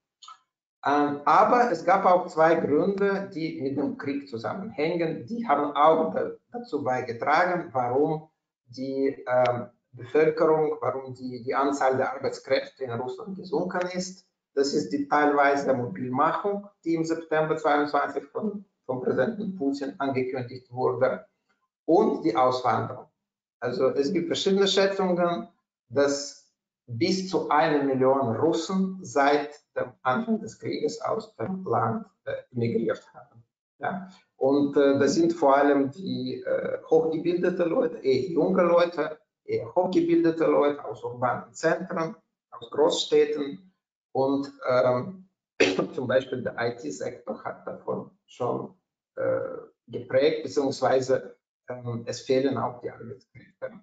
[SPEAKER 2] Ähm, aber es gab auch zwei Gründe, die mit dem Krieg zusammenhängen. Die haben auch dazu beigetragen, warum die ähm, Bevölkerung, warum die, die Anzahl der Arbeitskräfte in Russland gesunken ist. Das ist die teilweise Mobilmachung, die im September 22 von, von Präsident Putin angekündigt wurde, und die Auswanderung. Also es gibt verschiedene Schätzungen, dass bis zu eine Million Russen seit dem Anfang des Krieges aus dem Land äh, emigriert haben. Ja? Und äh, das sind vor allem die äh, hochgebildete Leute, eher junge Leute, eher hochgebildete Leute aus urbanen Zentren, aus Großstädten und ähm, zum Beispiel der IT-Sektor hat davon schon äh, geprägt, beziehungsweise ähm, es fehlen auch die Arbeitskräfte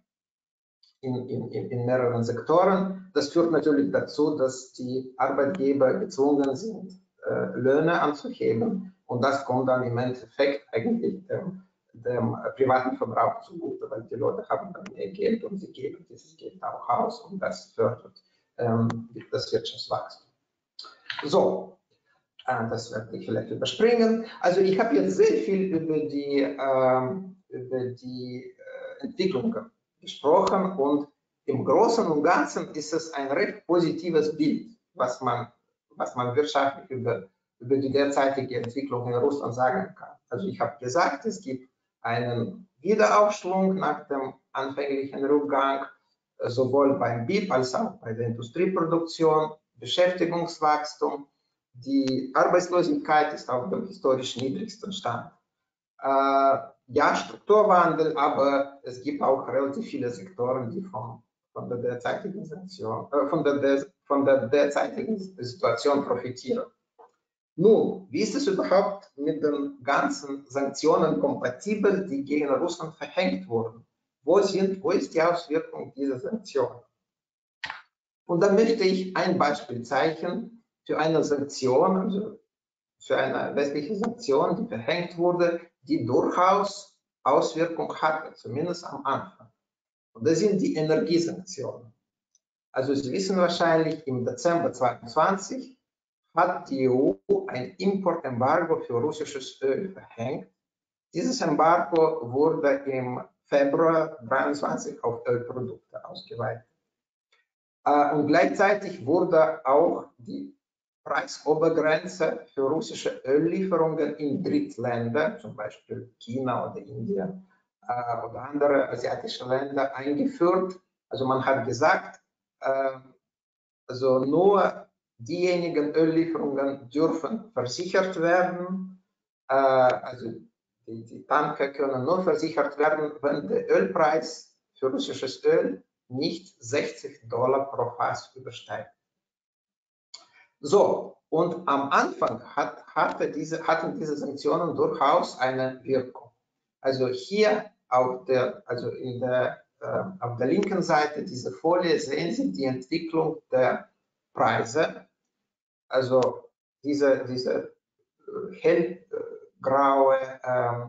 [SPEAKER 2] in, in, in mehreren Sektoren. Das führt natürlich dazu, dass die Arbeitgeber gezwungen sind, äh, Löhne anzuheben und das kommt dann im Endeffekt eigentlich dem dem privaten Verbrauch zugute, weil die Leute haben dann mehr Geld und sie geben dieses Geld auch aus und das fördert ähm, das Wirtschaftswachstum. So, äh, das werde ich vielleicht überspringen. Also ich habe jetzt sehr viel über die, ähm, über die äh, Entwicklungen gesprochen und im Großen und Ganzen ist es ein recht positives Bild, was man, was man wirtschaftlich über, über die derzeitige Entwicklung in Russland sagen kann. Also ich habe gesagt, es gibt einen Wiederaufschwung nach dem anfänglichen Rückgang, sowohl beim BIP als auch bei der Industrieproduktion, Beschäftigungswachstum. Die Arbeitslosigkeit ist auf dem historisch niedrigsten Stand. Äh, ja, Strukturwandel, aber es gibt auch relativ viele Sektoren, die von, von der derzeitigen Situation, äh, von, der, von der derzeitigen Situation profitieren. Nun, wie ist es überhaupt mit den ganzen Sanktionen kompatibel, die gegen Russland verhängt wurden? Wo, sind, wo ist die Auswirkung dieser Sanktionen? Und da möchte ich ein Beispiel zeichnen für eine Sanktion, also für eine westliche Sanktion, die verhängt wurde, die durchaus Auswirkungen hatte, zumindest am Anfang. Und das sind die Energiesanktionen. Also Sie wissen wahrscheinlich, im Dezember 2022 hat die EU ein Importembargo für russisches Öl verhängt. Dieses Embargo wurde im Februar 2023 auf Ölprodukte ausgeweitet. Äh, und gleichzeitig wurde auch die Preisobergrenze für russische Öllieferungen in Drittländer, zum Beispiel China oder Indien äh, oder andere asiatische Länder, eingeführt. Also man hat gesagt, äh, also nur diejenigen Öllieferungen dürfen versichert werden. Also die, die Tanker können nur versichert werden, wenn der Ölpreis für russisches Öl nicht 60 Dollar pro Fass übersteigt. So, und am Anfang hat, hatte diese, hatten diese Sanktionen durchaus eine Wirkung. Also hier auf der, also in der, äh, auf der linken Seite dieser Folie sehen Sie die Entwicklung der Preise. Also diese, diese äh, hellgraue äh,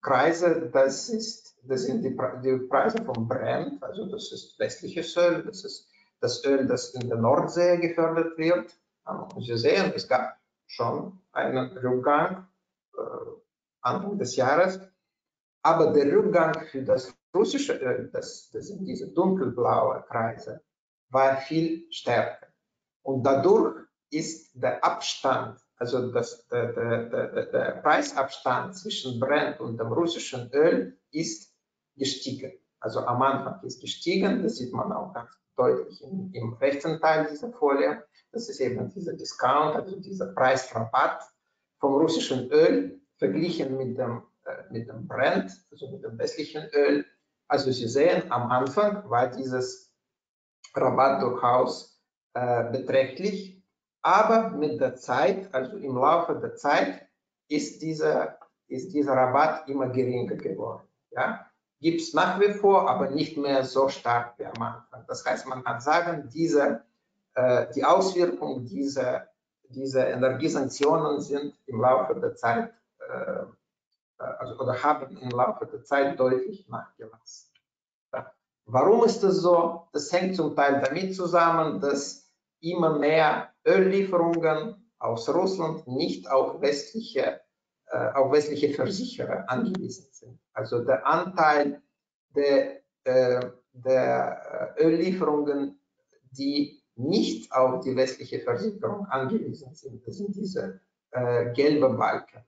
[SPEAKER 2] Kreise, das, ist, das sind die, die Preise von Brent, also das ist westliches Öl, das ist das Öl, das in der Nordsee gefördert wird. Und Sie sehen, es gab schon einen Rückgang äh, Anfang des Jahres aber der Rückgang für das russische Öl, das, das sind diese dunkelblaue Kreise, war viel stärker. Und dadurch ist der Abstand, also das, der, der, der, der Preisabstand zwischen Brent und dem russischen Öl ist gestiegen. Also am Anfang ist gestiegen, das sieht man auch ganz deutlich im, im rechten Teil dieser Folie. Das ist eben dieser Discount, also dieser Preisrabatt vom russischen Öl verglichen mit dem äh, mit dem Brent, also mit dem westlichen Öl. Also Sie sehen, am Anfang war dieses Rabatt durchaus äh, beträchtlich, aber mit der Zeit, also im Laufe der Zeit, ist dieser, ist dieser Rabatt immer geringer geworden. Ja? Gibt es nach wie vor, aber nicht mehr so stark wie am Anfang. Das heißt, man kann sagen, diese, äh, die Auswirkungen dieser, dieser Energiesanktionen sind im Laufe der Zeit äh, also, oder haben im Laufe der Zeit deutlich nachgelassen. Ja. Warum ist das so? Das hängt zum Teil damit zusammen, dass immer mehr Öllieferungen aus Russland nicht auf westliche, äh, auf westliche Versicherer angewiesen sind. Also der Anteil der, äh, der Öllieferungen, die nicht auf die westliche Versicherung angewiesen sind, das sind diese äh, gelbe Balken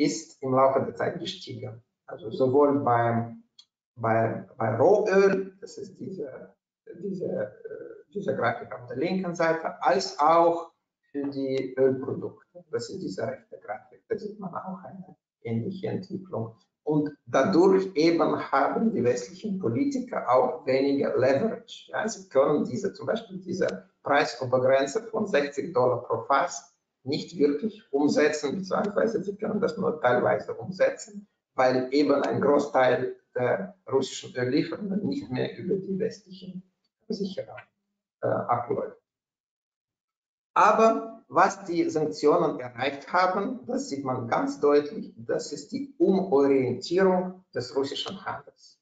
[SPEAKER 2] ist im Laufe der Zeit gestiegen. Also sowohl beim, bei, bei Rohöl, das ist diese, diese, äh, diese Grafik auf der linken Seite, als auch für die Ölprodukte. Das ist diese rechte Grafik. Da sieht man auch eine ähnliche Entwicklung. Und dadurch eben haben die westlichen Politiker auch weniger Leverage. Ja, sie können diese, zum Beispiel diese Preisobergrenze von 60 Dollar pro Fass nicht wirklich umsetzen, beziehungsweise sie können das nur teilweise umsetzen, weil eben ein Großteil der russischen Öllieferungen nicht mehr über die westlichen Versicherer äh, abläuft. Aber was die Sanktionen erreicht haben, das sieht man ganz deutlich, das ist die Umorientierung des russischen Handels.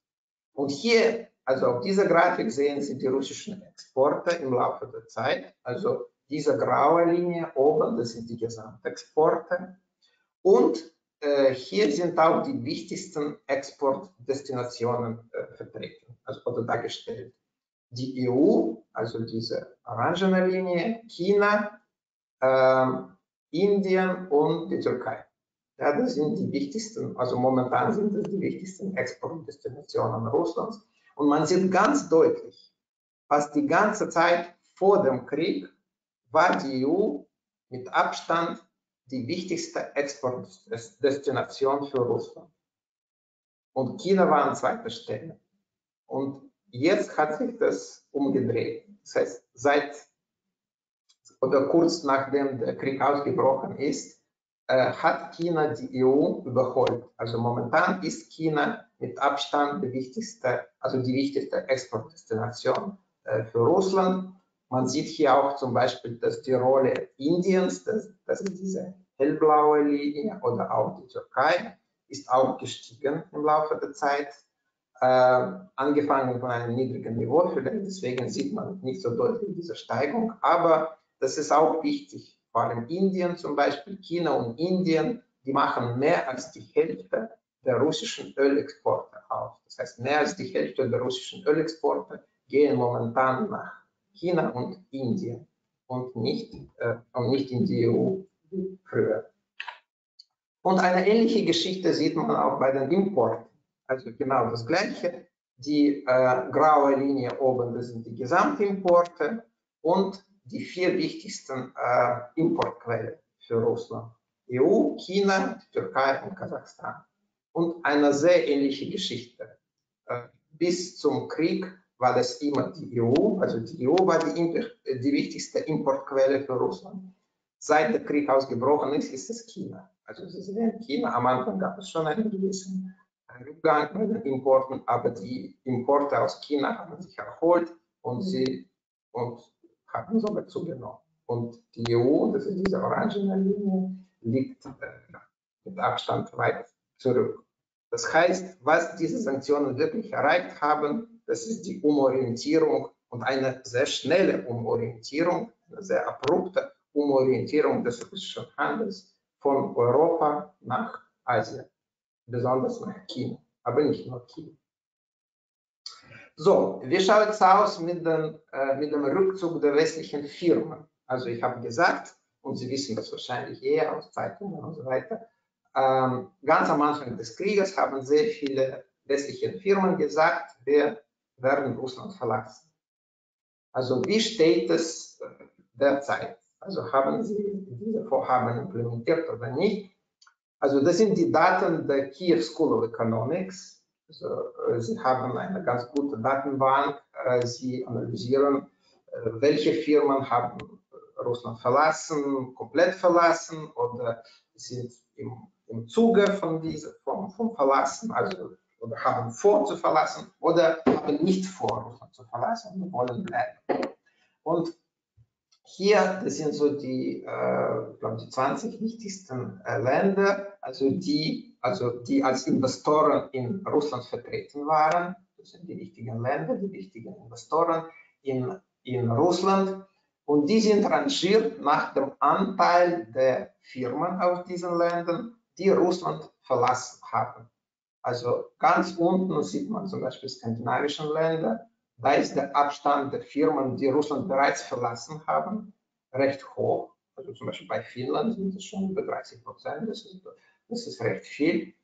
[SPEAKER 2] Und hier, also auf dieser Grafik sehen Sie die russischen Exporte im Laufe der Zeit, also diese graue Linie oben, das sind die Gesamtexporte. Und äh, hier sind auch die wichtigsten Exportdestinationen äh, vertreten, also oder dargestellt. Die EU, also diese orangene Linie, China, äh, Indien und die Türkei. Ja, das sind die wichtigsten, also momentan sind das die wichtigsten Exportdestinationen Russlands. Und man sieht ganz deutlich, was die ganze Zeit vor dem Krieg war die EU mit Abstand die wichtigste Exportdestination für Russland. Und China war an zweiter Stelle. Und jetzt hat sich das umgedreht. Das heißt, seit oder kurz nachdem der Krieg ausgebrochen ist, äh, hat China die EU überholt. Also momentan ist China mit Abstand die wichtigste, also die wichtigste Exportdestination äh, für Russland. man sieht hier auch zum Beispiel, dass die Rolle Indiens, das, das ist diese hellblaue Linie, oder auch die Türkei, ist auch gestiegen im Laufe der Zeit. Äh, angefangen von einem niedrigen Niveau, vielleicht deswegen sieht man nicht so deutlich diese Steigung, aber das ist auch wichtig. Vor allem Indien zum Beispiel, China und Indien, die machen mehr als die Hälfte der russischen Ölexporte aus. Das heißt, mehr als die Hälfte der russischen Ölexporte gehen momentan nach China und Indien und nicht, äh, und nicht in die EU wie früher. Und eine ähnliche Geschichte sieht man auch bei den Importen. Also genau das Gleiche. Die äh, graue Linie oben, das sind die Gesamtimporte und die vier wichtigsten äh, Importquellen für Russland. EU, China, Türkei und Kasachstan. Und eine sehr ähnliche Geschichte. Äh, bis zum Krieg war das immer die EU, also die EU war die, die wichtigste Importquelle für Russland. Seit der Krieg ausgebrochen ist, ist es China. Also Sie sehen, China am Anfang gab es schon einen gewissen Rückgang bei den Importen, aber die Importe aus China haben sich erholt und sie und haben sogar zugenommen. Und die EU, das ist diese orangene Linie, liegt äh, mit Abstand weit zurück. Das heißt, was diese Sanktionen wirklich erreicht haben, das ist die Umorientierung und eine sehr schnelle Umorientierung, eine sehr abrupte Umorientierung des russischen Handels von Europa nach Asien besonders nach China, aber nicht nur China. So, wie schaut es aus mit, den, äh, mit dem Rückzug der westlichen Firmen? Also ich habe gesagt, und Sie wissen das wahrscheinlich eher aus Zeitungen und so weiter, ähm, ganz am Anfang des Krieges haben sehr viele westliche Firmen gesagt, wir werden Russland verlassen. Also wie steht es äh, derzeit? Also haben Sie diese Vorhaben implementiert oder nicht? Also das sind die Daten der Kiew School of Economics. Also, äh, sie haben eine ganz gute Datenbank. Äh, sie analysieren, äh, welche Firmen haben Russland verlassen, komplett verlassen oder sind im, im Zuge von diesem, vom, vom Verlassen, also oder haben vor zu verlassen oder haben nicht vor, Russland zu verlassen und wollen bleiben. Und hier, das sind so die, äh, die 20 wichtigsten äh, Länder, also die, also die als Investoren in Russland vertreten waren. Das sind die wichtigen Länder, die wichtigen Investoren in, in Russland. Und die sind rangiert nach dem Anteil der Firmen aus diesen Ländern, die Russland verlassen haben. Also ganz unten sieht man zum Beispiel skandinavischen Länder, da ist der Abstand der Firmen, die Russland bereits verlassen haben, recht hoch. Also zum Beispiel bei Finnland sind es schon über 30 Prozent. Das ist, das ist recht viel.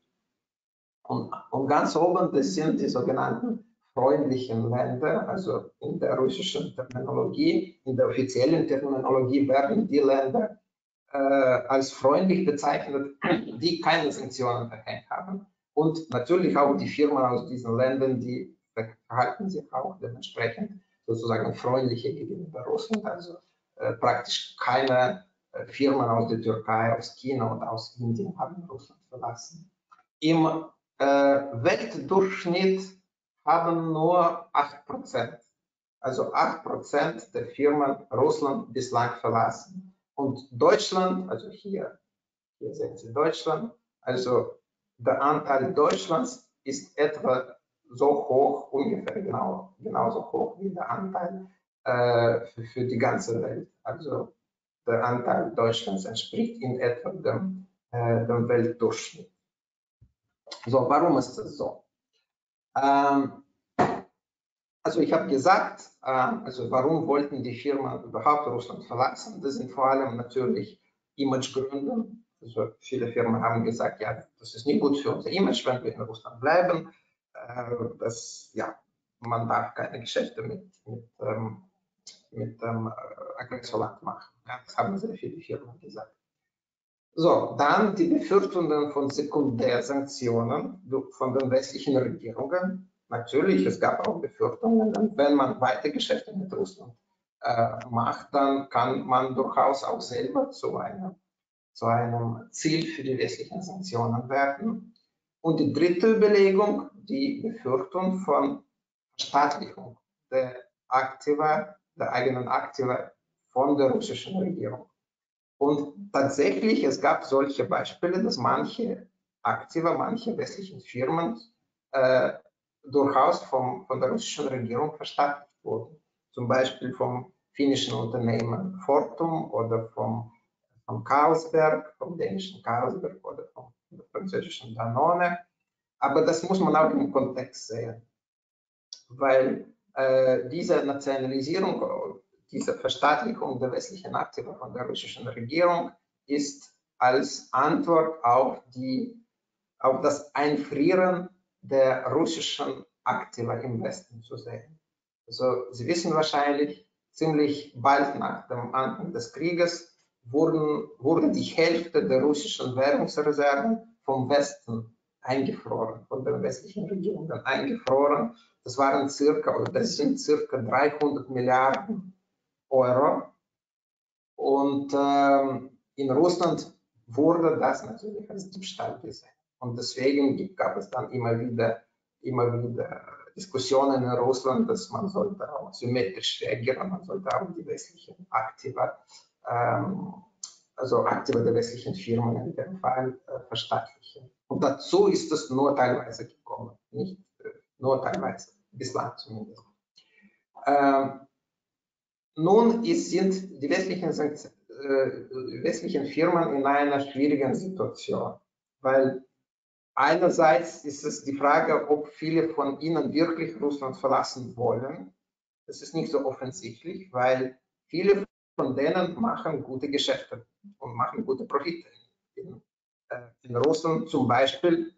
[SPEAKER 2] Und, und ganz oben, das sind die sogenannten freundlichen Länder, also in der russischen Terminologie, in der offiziellen Terminologie werden die Länder äh, als freundlich bezeichnet, die keine Sanktionen verhängt haben. Und natürlich auch die Firmen aus diesen Ländern, die verhalten sich auch dementsprechend sozusagen freundlicher gegenüber Russland. Also äh, praktisch keine äh, Firmen aus der Türkei, aus China und aus Indien haben Russland verlassen. Im äh, Weltdurchschnitt haben nur 8 Prozent, also 8 Prozent der Firmen Russland bislang verlassen. Und Deutschland, also hier, hier sehen Sie Deutschland, also der Anteil Deutschlands ist etwa so hoch, ungefähr genau, genauso hoch wie der Anteil äh, für, für, die ganze Welt. Also der Anteil Deutschlands entspricht in etwa dem, äh, dem Weltdurchschnitt. So, warum ist das so? Ähm, also ich habe gesagt, äh, also warum wollten die Firmen überhaupt Russland verlassen? Das sind vor allem natürlich Imagegründe. Also viele Firmen haben gesagt, ja, das ist nicht gut für unser Image, wenn wir in Russland bleiben. Äh, das, ja, man darf keine Geschäfte mit, mit, ähm, mit dem äh, Aggressorland machen. Ja, das haben sehr viele Firmen gesagt. So, dann die Befürchtungen von Sekundärsanktionen von den westlichen Regierungen. Natürlich, es gab auch Befürchtungen, wenn man weiter Geschäfte mit Russland äh, macht, dann kann man durchaus auch selber zu einem, zu einem Ziel für die westlichen Sanktionen werden. Und die dritte Überlegung, die Befürchtung von Verstaatlichung der Aktiva der eigenen Aktive von der russischen Regierung. Und tatsächlich, es gab solche Beispiele, dass manche Aktive, manche westlichen Firmen äh, durchaus vom, von der russischen Regierung verstaatlicht wurden. Zum Beispiel vom finnischen Unternehmen Fortum oder vom, vom Carlsberg, vom dänischen Carlsberg oder vom französischen Danone. Aber das muss man auch im Kontext sehen, weil äh, diese Nationalisierung, diese Verstaatlichung der westlichen Aktive von der russischen Regierung ist als Antwort auf, die, auf das Einfrieren der russischen Aktive im Westen zu sehen. Also Sie wissen wahrscheinlich, ziemlich bald nach dem Anfang des Krieges wurden, wurde die Hälfte der russischen Währungsreserven vom Westen eingefroren, von den westlichen Regierungen eingefroren. Das waren circa, das sind circa 300 Milliarden Euro. Und ähm, in Russland wurde das natürlich als Diebstahl gesehen. Und deswegen gab es dann immer wieder, immer wieder Diskussionen in Russland, dass man sollte auch symmetrisch reagieren, man sollte auch die westlichen Aktiva, ähm, also Aktiva der westlichen Firmen in dem Fall äh, verstaatlichen. Und dazu ist es nur teilweise gekommen, nicht äh, nur teilweise, bislang zumindest. Ähm, nun ist, sind die westlichen, äh, westlichen Firmen in einer schwierigen Situation, weil Einerseits ist es die Frage, ob viele von ihnen wirklich Russland verlassen wollen. Das ist nicht so offensichtlich, weil viele von denen machen gute Geschäfte und machen gute Profite. In, äh, in Russland zum Beispiel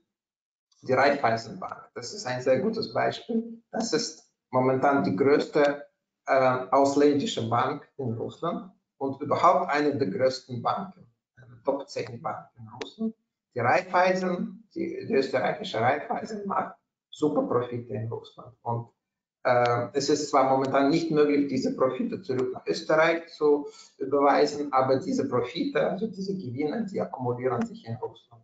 [SPEAKER 2] die Raiffeisenbank. Das ist ein sehr gutes Beispiel. Das ist momentan die größte äh, ausländische Bank in Russland und überhaupt eine der größten Banken, eine Top 10 Bank in Russland. Die Raiffeisen, die, die österreichische Raiffeisen macht super Profite in Russland. Und es ist zwar momentan nicht möglich, diese Profite zurück nach Österreich zu überweisen, aber diese Profite, also diese Gewinne, die akkumulieren sich in Russland.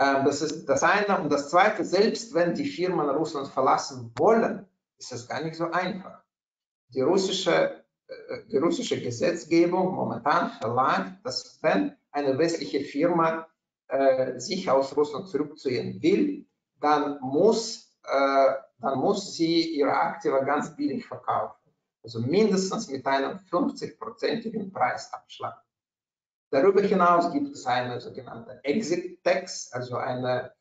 [SPEAKER 2] Äh, das ist das eine. Und das zweite, selbst wenn die Firmen Russland verlassen wollen, ist es gar nicht so einfach. Die russische, äh, die russische Gesetzgebung momentan verlangt, dass wenn eine westliche Firma äh, sich aus Russland zurückziehen will, dann muss, äh, dann muss sie ihre Aktie ganz billig verkaufen. Also mindestens mit einem 50-prozentigen Preisabschlag. Darüber hinaus gibt es eine sogenannte Exit Tax, also eine,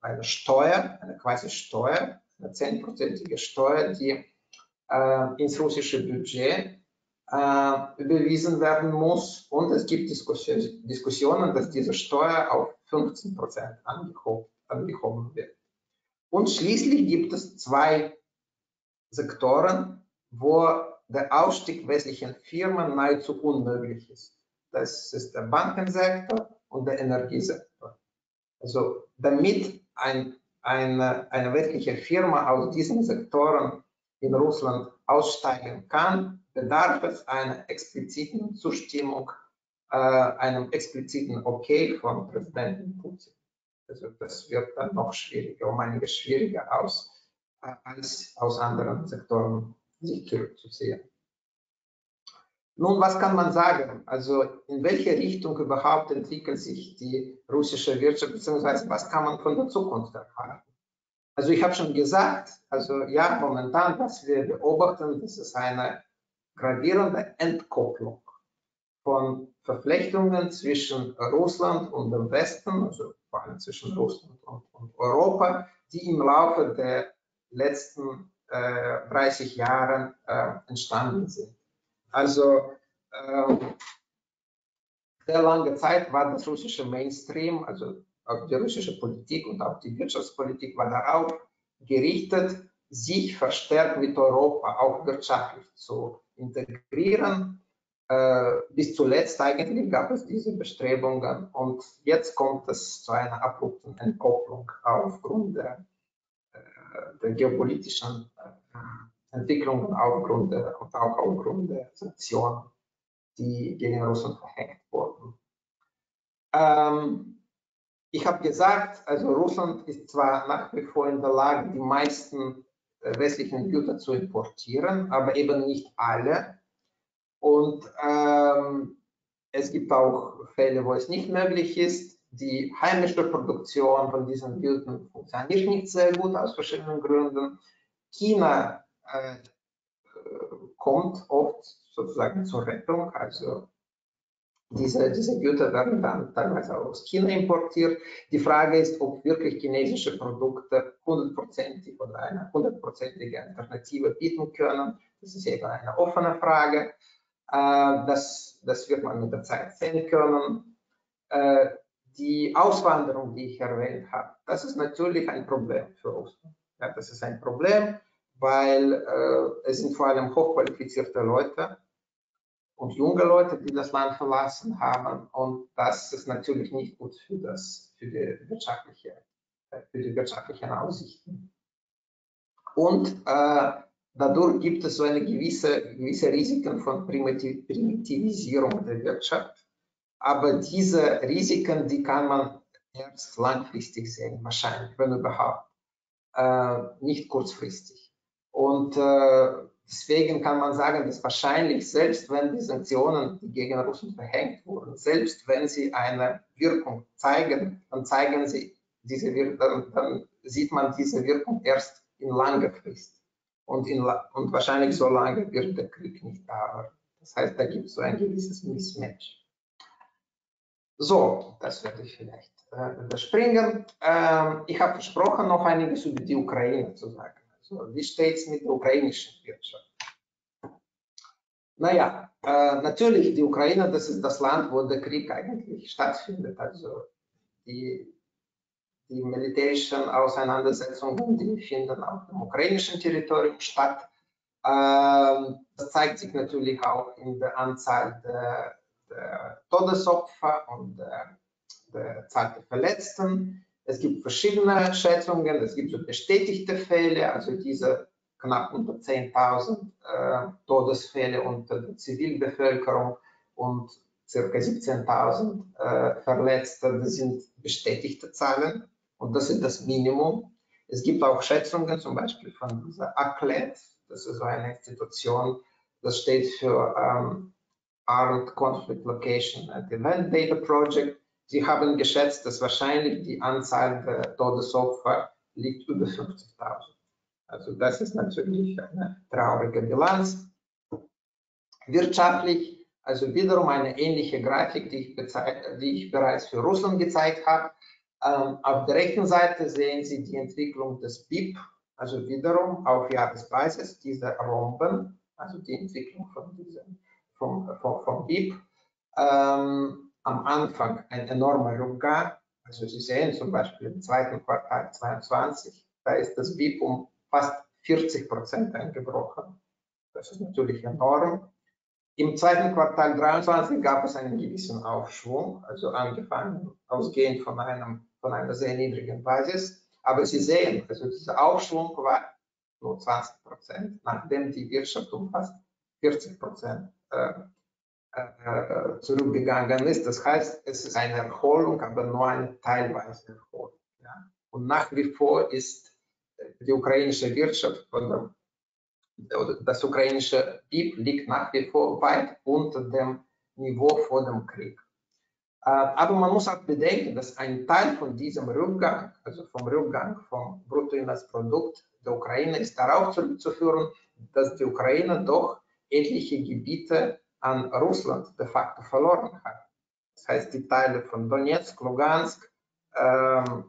[SPEAKER 2] eine Steuer, eine quasi Steuer, eine 10-prozentige Steuer, die äh, ins russische Budget äh, überwiesen werden muss. Und es gibt Diskussionen, dass diese Steuer auf 15 Prozent angehoben wird. Und schließlich gibt es zwei Sektoren, wo der Ausstieg westlichen Firmen nahezu unmöglich ist. Das ist der Bankensektor und der Energiesektor. Also damit ein, eine, eine westliche Firma aus diesen Sektoren in Russland aussteigen kann, bedarf es einer expliziten Zustimmung, äh, einem expliziten Okay von Präsidenten Putin. Also das wird dann noch schwieriger, um einiges schwieriger aus, äh, als aus anderen Sektoren sich zurückzuziehen. Nun, was kann man sagen? Also in welche Richtung überhaupt entwickelt sich die russische Wirtschaft, beziehungsweise was kann man von der Zukunft erwarten? Also ich habe schon gesagt, also ja, momentan, was wir beobachten, das ist eine gravierende Entkopplung von Verflechtungen zwischen Russland und dem Westen, also allem zwischen Russland und, und Europa, die im Laufe der letzten äh, 30 Jahre äh, entstanden sind. Also äh, sehr lange Zeit war das russische Mainstream, also auch die russische Politik und auch die Wirtschaftspolitik war darauf gerichtet, sich verstärkt mit Europa auch wirtschaftlich zu integrieren. Äh, bis zuletzt eigentlich gab es diese Bestrebungen und jetzt kommt es zu einer abrupten Entkopplung aufgrund der, äh, der geopolitischen äh, Entwicklungen aufgrund der, und auch aufgrund der Sanktionen, die gegen Russland verhängt wurden. Ähm, ich habe gesagt, also Russland ist zwar nach wie vor in der Lage, die meisten westlichen Güter zu importieren, aber eben nicht alle. Und ähm, es gibt auch Fälle, wo es nicht möglich ist. Die heimische Produktion von diesen Gütern funktioniert nicht sehr gut aus verschiedenen Gründen. China äh, kommt oft sozusagen zur Rettung. Also diese, diese Güter werden dann teilweise aus China importiert. Die Frage ist, ob wirklich chinesische Produkte hundertprozentig oder eine hundertprozentige Alternative bieten können. Das ist eben eine offene Frage. Äh, das, das wird man mit der Zeit sehen können. Äh, die Auswanderung, die ich erwähnt habe, das ist natürlich ein Problem für Russland. Ja, das ist ein Problem, weil äh, es sind vor allem hochqualifizierte Leute und junge Leute, die das Land verlassen haben. Und das ist natürlich nicht gut für, das, für, die, wirtschaftliche, für die wirtschaftlichen Aussichten. Und äh, dadurch gibt es so eine gewisse, gewisse Risiken von Primitiv Primitivisierung der Wirtschaft. Aber diese Risiken, die kann man erst langfristig sehen, wahrscheinlich, wenn überhaupt, äh, nicht kurzfristig. Und äh, deswegen kann man sagen, dass wahrscheinlich, selbst wenn die Sanktionen, die gegen Russland verhängt wurden, selbst wenn sie eine Wirkung zeigen, dann zeigen sie diese Wirkung, dann, dann sieht man diese Wirkung erst in langer Frist. Und, in, und wahrscheinlich so lange wird der Krieg nicht dauern. Das heißt, da gibt es so ein gewisses Mismatch. So, das werde ich vielleicht äh, überspringen. Ähm, ich habe versprochen, noch einiges über die Ukraine zu sagen. Also, wie steht es mit der ukrainischen Wirtschaft? Naja, äh, natürlich, die Ukraine, das ist das Land, wo der Krieg eigentlich stattfindet. Also die, die militärischen Auseinandersetzungen, die finden auf dem ukrainischen Territorium statt. Ähm, das zeigt sich natürlich auch in der Anzahl der, der Todesopfer und der, der Zahl der Verletzten. Es gibt verschiedene Schätzungen, es gibt so bestätigte Fälle, also diese knapp unter 10.000 äh, Todesfälle unter der Zivilbevölkerung und circa 17.000 äh, Verletzte, das sind bestätigte Zahlen und das ist das Minimum. Es gibt auch Schätzungen, zum Beispiel von dieser ACLED, das ist so eine Institution, das steht für ähm, Armed Conflict Location and Event Data Project. Sie haben geschätzt, dass wahrscheinlich die Anzahl der Todesopfer liegt über 50.000. Also das ist natürlich eine traurige Bilanz. Wirtschaftlich, also wiederum eine ähnliche Grafik, die ich, die ich bereits für Russland gezeigt habe. Ähm, auf der rechten Seite sehen Sie die Entwicklung des BIP, also wiederum auf Jahresbasis, diese Romben, also die Entwicklung von diesem, vom, vom, vom BIP. Ähm, am Anfang ein enormer Rückgang. Also Sie sehen zum Beispiel im zweiten Quartal 22, da ist das BIP um fast 40 Prozent eingebrochen. Das ist natürlich enorm. Im zweiten Quartal 23 gab es einen gewissen Aufschwung, also angefangen ausgehend von, einem, von einer sehr niedrigen Basis. Aber Sie sehen, also dieser Aufschwung war nur 20 Prozent, nachdem die Wirtschaft um fast 40 Prozent äh, äh, zurückgegangen ist. Das heißt, es ist eine Erholung, aber nur eine teilweise Erholung. Ja? Und nach wie vor ist die ukrainische Wirtschaft oder, oder das ukrainische BIP liegt nach wie vor weit unter dem Niveau vor dem Krieg. Äh, aber man muss auch bedenken, dass ein Teil von diesem Rückgang, also vom Rückgang vom Bruttoinlandsprodukt der Ukraine, ist darauf zurückzuführen, dass die Ukraine doch etliche Gebiete an Russland de facto verloren hat. Das heißt, die Teile von Donetsk, Lugansk, ähm,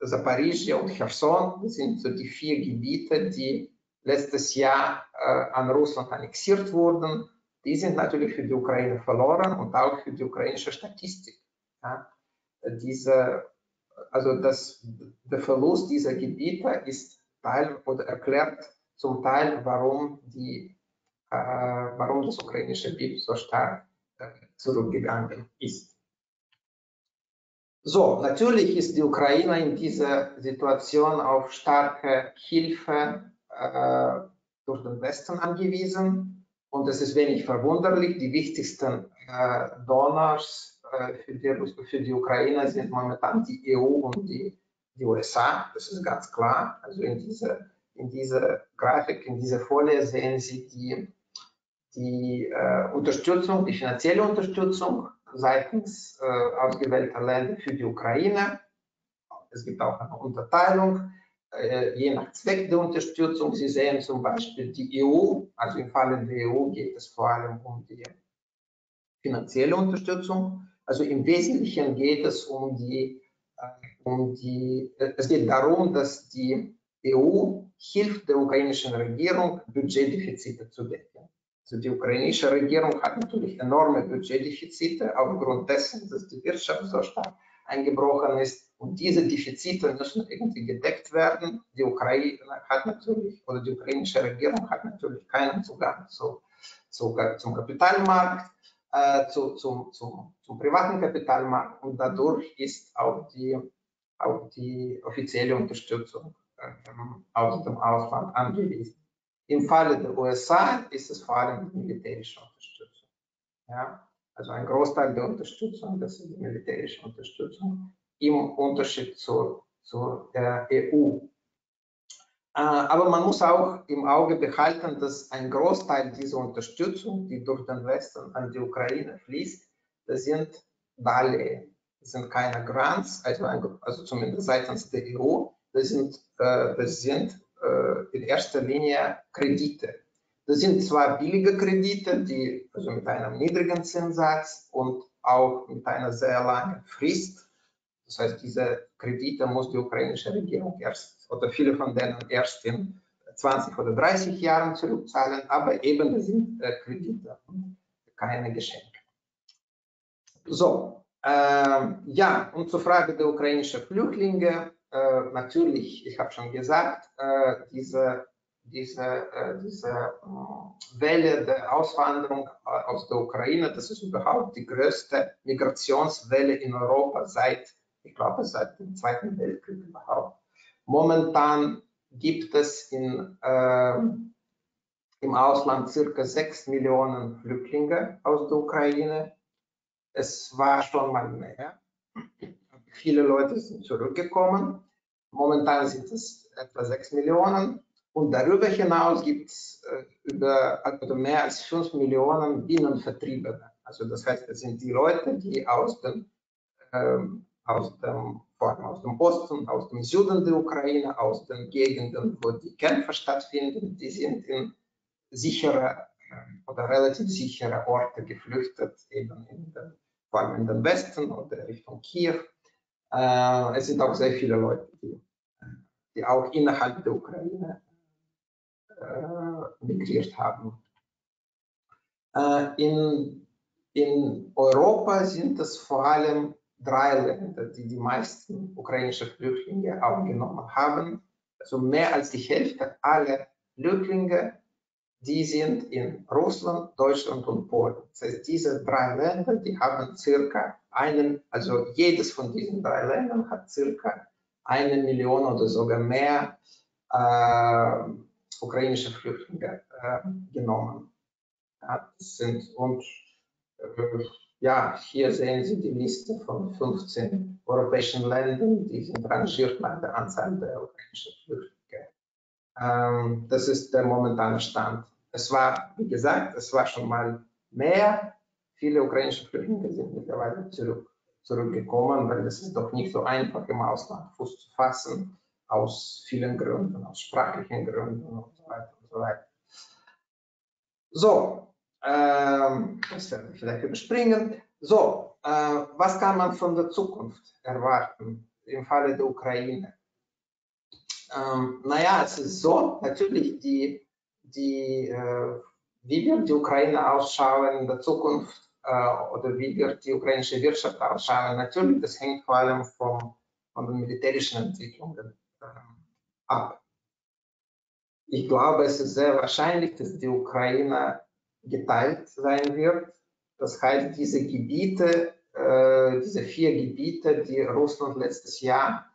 [SPEAKER 2] Zaporizhia und Cherson sind so die vier Gebiete, die letztes Jahr äh, an Russland annexiert wurden. Die sind natürlich für die Ukraine verloren und auch für die ukrainische Statistik. Ja. Diese, also das, der Verlust dieser Gebiete ist Teil oder erklärt zum Teil, warum die äh, warum das ukrainische BIP so stark äh, zurückgegangen ist. So, natürlich ist die Ukraine in dieser Situation auf starke Hilfe äh, durch den Westen angewiesen. Und es ist wenig verwunderlich. Die wichtigsten äh, Donors äh, für, die, für, die, Ukraine sind momentan die EU und die, die USA. Das ist ganz klar. Also in dieser in dieser Grafik, in dieser Folie sehen Sie die, die äh, Unterstützung, die finanzielle Unterstützung seitens äh, ausgewählter Länder für die Ukraine. Es gibt auch eine Unterteilung, je nach Zweck der Unterstützung. Sie sehen zum Beispiel die EU, also im Falle der EU geht es vor allem um die finanzielle Unterstützung. Also im Wesentlichen geht es um die, äh, um die, äh, es geht darum, dass die EU hilft der ukrainischen Regierung, Budgetdefizite zu decken. Also die ukrainische Regierung hat natürlich enorme Budgetdefizite aufgrund dessen, dass die Wirtschaft so stark eingebrochen ist. Und diese Defizite müssen irgendwie gedeckt werden. Die Ukraine hat natürlich, oder die ukrainische Regierung hat natürlich keinen Zugang zu, zu, zum Kapitalmarkt, äh, zu, zum, zum, zum privaten Kapitalmarkt. Und dadurch ist auch die, auch die offizielle Unterstützung äh, aus dem Ausland angewiesen. Im Falle der USA ist es vor allem die militärische Unterstützung. Ja? Also ein Großteil der Unterstützung, das ist die militärische Unterstützung im Unterschied zur, zur EU. Äh, aber man muss auch im Auge behalten, dass ein Großteil dieser Unterstützung, die durch den Westen an die Ukraine fließt, das sind Darlehen. Das sind keine Grants, also, also zumindest seitens der EU. Das sind, äh, das sind äh, in erster Linie Kredite. Das sind zwar billige Kredite, die also mit einem niedrigen Zinssatz und auch mit einer sehr langen Frist. Das heißt, diese Kredite muss die ukrainische Regierung erst oder viele von denen erst in 20 oder 30 Jahren zurückzahlen, aber eben das sind äh, Kredite, keine Geschenke. So, äh, ja, und zur Frage der ukrainischen Flüchtlinge. Äh, natürlich, ich habe schon gesagt, äh, diese, diese, äh, diese Welle der Auswanderung aus der Ukraine, das ist überhaupt die größte Migrationswelle in Europa seit, ich glaube, seit dem Zweiten Weltkrieg überhaupt. Momentan gibt es in, äh, im Ausland circa 6 Millionen Flüchtlinge aus der Ukraine. Es war schon mal mehr. Viele Leute sind zurückgekommen. Momentan sind es etwa 6 Millionen. Und darüber hinaus gibt es äh, über also mehr als 5 Millionen Binnenvertriebene. Also das heißt, das sind die Leute, die aus dem, ähm, aus dem, vor allem aus dem Osten, aus dem Süden der Ukraine, aus den Gegenden, wo die Kämpfe stattfinden, die sind in sichere äh, oder relativ sichere Orte geflüchtet, eben in den, vor allem in den Westen oder Richtung Kiew. Äh, es sind auch sehr viele Leute, die, die auch innerhalb der Ukraine äh, migriert haben. Äh, in, in Europa sind es vor allem drei Länder, die die meisten ukrainische Flüchtlinge aufgenommen haben. Also mehr als die Hälfte aller Flüchtlinge, die sind in Russland, Deutschland und Polen. Das heißt, diese drei Länder, die haben circa einen, also jedes von diesen drei Ländern hat circa eine Million oder sogar mehr äh, ukrainische Flüchtlinge äh, genommen. Ja, sind, und äh, ja, hier sehen Sie die Liste von 15 europäischen Ländern, die sind rangiert nach der Anzahl der ukrainischen Flüchtlinge. Ähm, das ist der momentane Stand. Es war, wie gesagt, es war schon mal mehr, Viele ukrainische Flüchtlinge sind mittlerweile zurück, zurückgekommen, weil es ist doch nicht so einfach im Ausland Fuß zu fassen, aus vielen Gründen, aus sprachlichen Gründen und so weiter und so weiter. So, ähm, das werden wir vielleicht überspringen. So, äh, was kann man von der Zukunft erwarten im Falle der Ukraine? Ähm, naja, es ist so, natürlich die, die äh, wie wird die Ukraine ausschauen in der Zukunft? Äh, oder wie wird die ukrainische Wirtschaft ausschauen. Natürlich, das hängt vor allem vom, von den militärischen Entwicklungen ab. Ich glaube, es ist sehr wahrscheinlich, dass die Ukraine geteilt sein wird. Das heißt, diese Gebiete, äh, diese vier Gebiete, die Russland letztes Jahr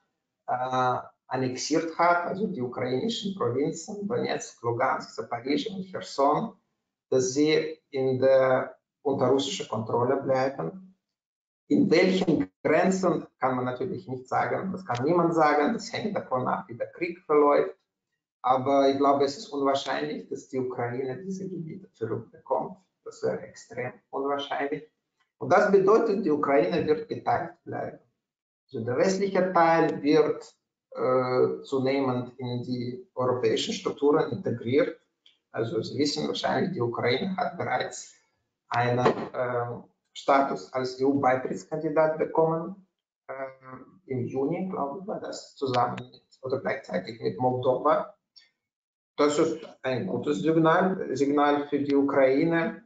[SPEAKER 2] äh, annexiert hat, also die ukrainischen Provinzen Donetsk, Lugansk, Zaporizhia und Cherson, dass sie in der unter russischer Kontrolle bleiben. In welchen Grenzen kann man natürlich nicht sagen, das kann niemand sagen, das hängt davon ab, wie der Krieg verläuft. Aber ich glaube, es ist unwahrscheinlich, dass die Ukraine diese Gebiete zurückbekommt. Das wäre extrem unwahrscheinlich. Und das bedeutet, die Ukraine wird geteilt bleiben. Also der westliche Teil wird äh, zunehmend in die europäischen Strukturen integriert. Also Sie wissen wahrscheinlich, die Ukraine hat bereits einen äh, Status als EU-Beitrittskandidat bekommen. Äh, Im Juni, glaube ich, war das zusammen oder gleichzeitig mit Moldova. Das ist ein gutes Signal, Signal für die Ukraine.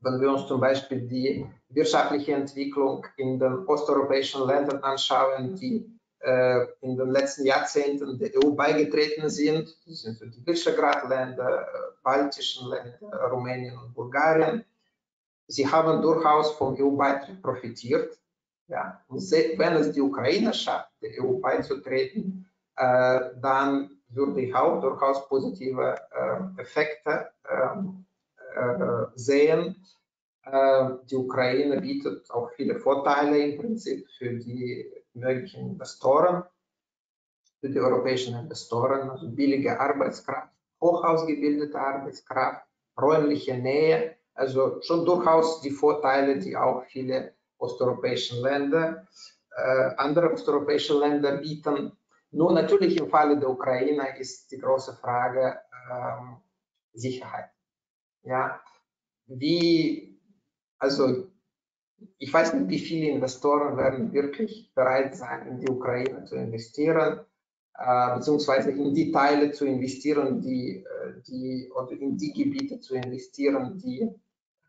[SPEAKER 2] Wenn wir uns zum Beispiel die wirtschaftliche Entwicklung in den osteuropäischen Ländern anschauen, die äh, in den letzten Jahrzehnten der EU beigetreten sind, das sind so die Visegrad-Länder, äh, baltischen Länder, Rumänien und Bulgarien, sie haben durchaus vom EU-Beitritt profitiert. Ja. Und wenn es die Ukraine schafft, der EU beizutreten, äh, dann würde ich auch durchaus positive äh, Effekte ähm, äh, sehen. Äh, die Ukraine bietet auch viele Vorteile im Prinzip für die möglichen Investoren, für die europäischen Investoren, also billige Arbeitskraft, hoch ausgebildete Arbeitskraft, räumliche Nähe, also schon durchaus die Vorteile, die auch viele osteuropäische Länder, äh, andere osteuropäische Länder bieten. Nur natürlich im Falle der Ukraine ist die große Frage ähm, Sicherheit. Ja, wie, also ich weiß nicht, wie viele Investoren werden wirklich bereit sein, in die Ukraine zu investieren, äh, beziehungsweise in die Teile zu investieren, die, äh, die, oder in die Gebiete zu investieren, die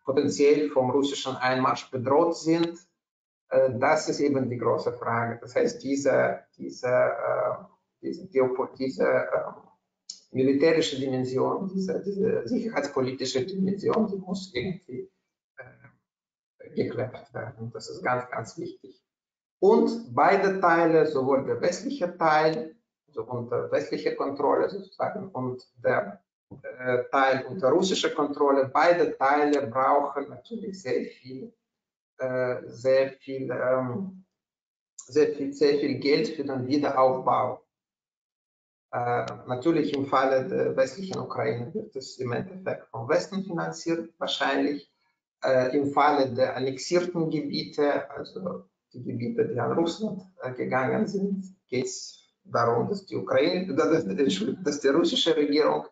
[SPEAKER 2] potenziell vom russischen Einmarsch bedroht sind. Äh, das ist eben die große Frage. Das heißt, diese, diese, äh, diese, diese äh, militärische Dimension, diese, diese sicherheitspolitische Dimension, die muss irgendwie geklärt werden. Das ist ganz, ganz wichtig. Und beide Teile, sowohl der westliche Teil, also unter westlicher Kontrolle sozusagen, und der äh, Teil unter russischer Kontrolle. Beide Teile brauchen natürlich sehr viel, äh, sehr viel, ähm, sehr viel, sehr viel Geld für den Wiederaufbau. Äh, natürlich im Falle der westlichen Ukraine wird es im Endeffekt vom Westen finanziert, wahrscheinlich. Äh, Im Falle der annexierten Gebiete, also die Gebiete, die an Russland äh, gegangen sind, geht es darum, dass die Ukraine, dass, dass die russische Regierung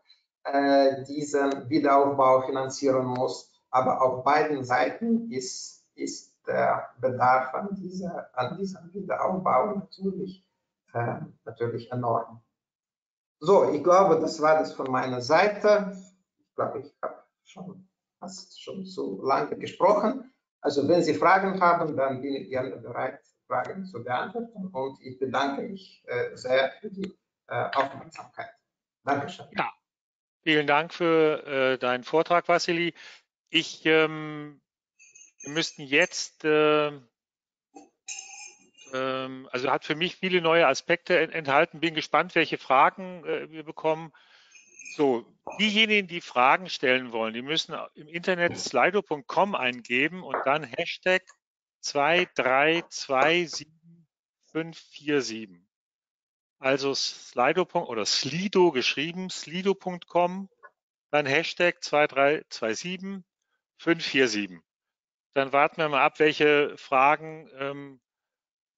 [SPEAKER 2] äh, diesen Wiederaufbau finanzieren muss. Aber auf beiden Seiten ist, ist der Bedarf an, dieser, an diesem Wiederaufbau natürlich, äh, natürlich enorm. So, ich glaube, das war das von meiner Seite. Ich glaube, ich habe schon fast schon so lange gesprochen. Also wenn Sie Fragen haben, dann bin ich gerne bereit, Fragen zu beantworten. Und ich bedanke mich äh, sehr für die äh, Aufmerksamkeit. Dankeschön.
[SPEAKER 1] Ja, Vielen Dank für äh, deinen Vortrag, Vassili. Ich, ähm, wir müssten jetzt, äh, ähm, also hat für mich viele neue Aspekte enthalten. Bin gespannt, welche Fragen äh, wir bekommen. So, diejenigen, die Fragen stellen wollen, die müssen im Internet slido.com eingeben und dann Hashtag 2327547. Also Slido. oder Slido geschrieben, slido.com, dann Hashtag 2327547. Dann warten wir mal ab, welche Fragen ähm,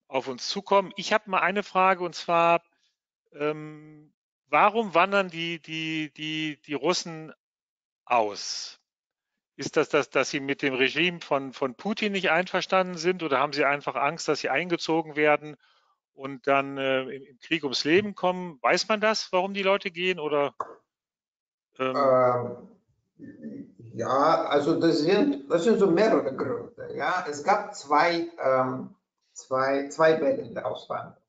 [SPEAKER 1] auf uns zukommen. Ich habe mal eine Frage und zwar, ähm, warum wandern die, die, die, die Russen aus? Ist das, das, dass sie mit dem Regime von, von Putin nicht einverstanden sind oder haben sie einfach Angst, dass sie eingezogen werden und dann äh, im, Krieg ums Leben kommen. Weiß man das, warum die Leute gehen oder?
[SPEAKER 2] Ähm? Ähm, ja, also das sind, das sind so mehrere Gründe. Ja, es gab zwei, ähm, zwei, zwei Wellen der Auswanderung.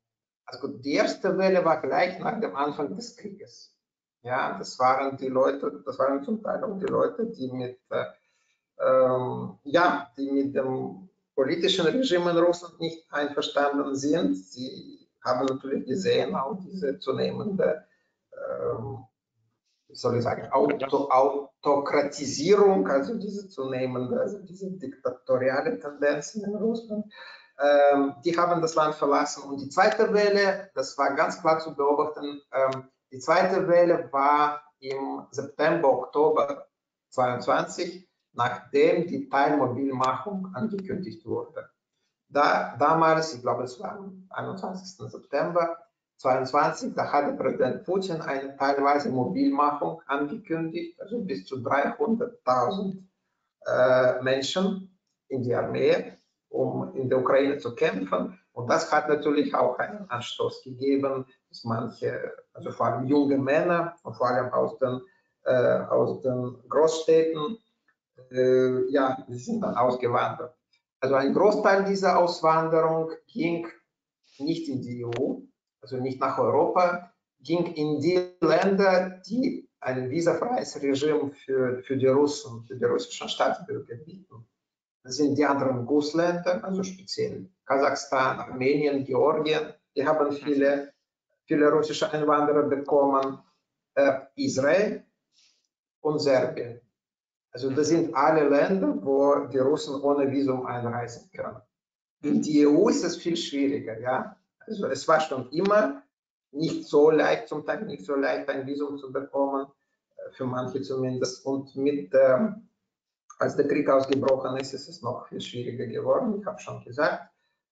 [SPEAKER 2] Also die erste Welle war gleich nach dem Anfang des Krieges. Ja, das waren die Leute, das waren zum Teil auch die Leute, die mit, äh, ähm, ja, die mit dem politischen Regime in Russland nicht einverstanden sind. Sie haben natürlich gesehen auch diese zunehmende, ähm, soll ich sagen, Auto, Autokratisierung, also diese zunehmende, also diese diktatoriale Tendenzen in Russland. Ähm, die haben das Land verlassen. Und die zweite Welle, das war ganz klar zu beobachten, ähm, Die zweite Welle war im September, Oktober 22, nachdem die Teilmobilmachung angekündigt wurde. Da, damals, ich glaube, es war am 21. September 22, da hatte Präsident Putin eine teilweise Mobilmachung angekündigt, also bis zu 300.000 äh, Menschen in die Armee, um in der Ukraine zu kämpfen. Und das hat natürlich auch einen Anstoß gegeben, dass manche, also vor allem junge Männer und vor allem aus den, äh, aus den Großstädten, äh, ja, die sind dann ausgewandert. Also ein Großteil dieser Auswanderung ging nicht in die EU, also nicht nach Europa, ging in die Länder, die ein visafreies Regime für, für die Russen, für die russischen Staatsbürger bieten. Das sind die anderen Gussländer, also speziell Kasachstan, Armenien, Georgien, die haben viele, viele russische Einwanderer bekommen, äh, Israel und Serbien. Also das sind alle Länder, wo die Russen ohne Visum einreisen können. In die EU ist es viel schwieriger, ja. Also es war schon immer nicht so leicht, zum Teil nicht so leicht, ein Visum zu bekommen, äh, für manche zumindest. Und mit, äh, als der Krieg ausgebrochen ist, ist es noch viel schwieriger geworden. Ich habe schon gesagt,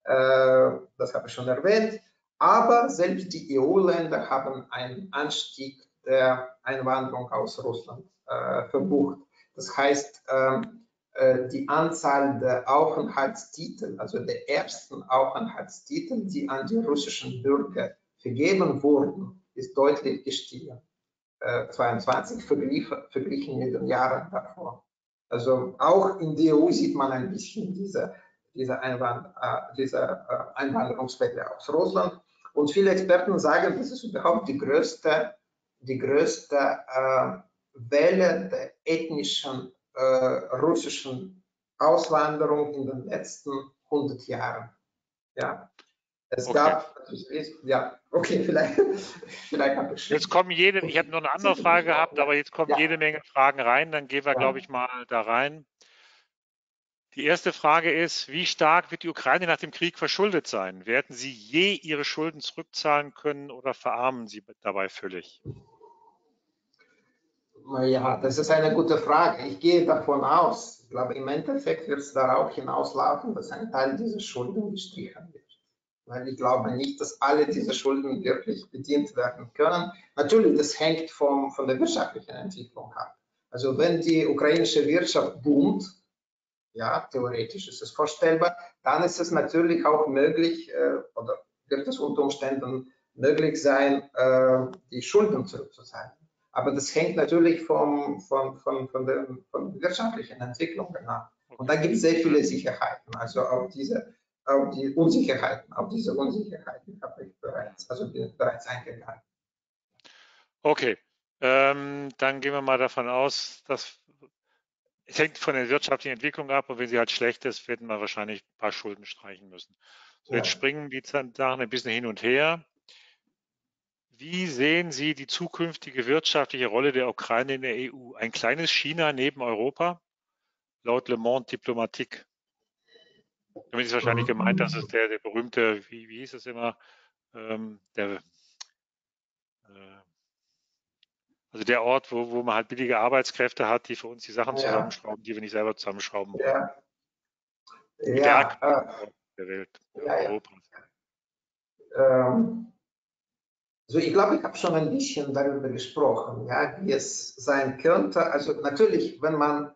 [SPEAKER 2] äh, das habe ich schon erwähnt. Aber selbst die EU-Länder haben einen Anstieg der Einwanderung aus Russland äh, verbucht. Das heißt, ähm, äh, die Anzahl der Aufenthaltstitel, also der ersten Aufenthaltstitel, die an die russischen Bürger vergeben wurden, ist deutlich gestiegen. 22 äh, verglichen mit den Jahren davor. Also auch in der EU sieht man ein bisschen diese, diese, Einwand, äh, diese Einwanderungswelle aus Russland. Und viele Experten sagen, das ist überhaupt die größte, die größte Welle der ethnischen äh, russischen Auswanderung in den letzten 100 Jahren. Ja, es okay. gab, ja, okay, vielleicht,
[SPEAKER 1] vielleicht habe ich. Jetzt kommen jede, ich habe noch eine andere Frage gehabt, aber jetzt kommen ja. jede Menge Fragen rein. Dann gehen wir, ja. glaube ich, mal da rein. Die erste Frage ist, wie stark wird die Ukraine nach dem Krieg verschuldet sein? Werden sie je ihre Schulden zurückzahlen können oder verarmen sie dabei völlig?
[SPEAKER 2] Ja, das ist eine gute Frage. Ich gehe davon aus, ich glaube, im Endeffekt wird es darauf hinauslaufen, dass ein Teil dieser Schulden gestrichen wird weil ich glaube nicht, dass alle diese Schulden wirklich bedient werden können. Natürlich, das hängt vom, von der wirtschaftlichen Entwicklung ab. Also wenn die ukrainische Wirtschaft boomt, ja, theoretisch ist es vorstellbar, dann ist es natürlich auch möglich äh, oder wird es unter Umständen möglich sein, äh, die Schulden zurückzuzahlen. Aber das hängt natürlich vom, von, von, von, der, von der wirtschaftlichen Entwicklung ab. Und da gibt es sehr viele Sicherheiten. Also auch diese auf die Unsicherheiten, auf diese Unsicherheiten habe ich bereits, also bin bereits eingegangen.
[SPEAKER 1] Okay, ähm, dann gehen wir mal davon aus, dass es hängt von der wirtschaftlichen Entwicklung ab und wenn sie halt schlecht ist, werden wir wahrscheinlich ein paar Schulden streichen müssen. So, ja. jetzt springen die Sachen ein bisschen hin und her. Wie sehen Sie die zukünftige wirtschaftliche Rolle der Ukraine in der EU? Ein kleines China neben Europa? Laut Le Monde Diplomatique. Damit ist wahrscheinlich gemeint, dass es der, der berühmte, wie, wie hieß es immer, ähm, der, äh, also der Ort, wo, wo man halt billige Arbeitskräfte hat, die für uns die Sachen ja. zusammenschrauben, die wir nicht selber zusammenschrauben wollen. Ja,
[SPEAKER 2] ja äh, der Welt, ja, Europas. Ähm, also ich glaube, ich habe schon ein bisschen darüber gesprochen, ja, wie es sein könnte. Also natürlich, wenn man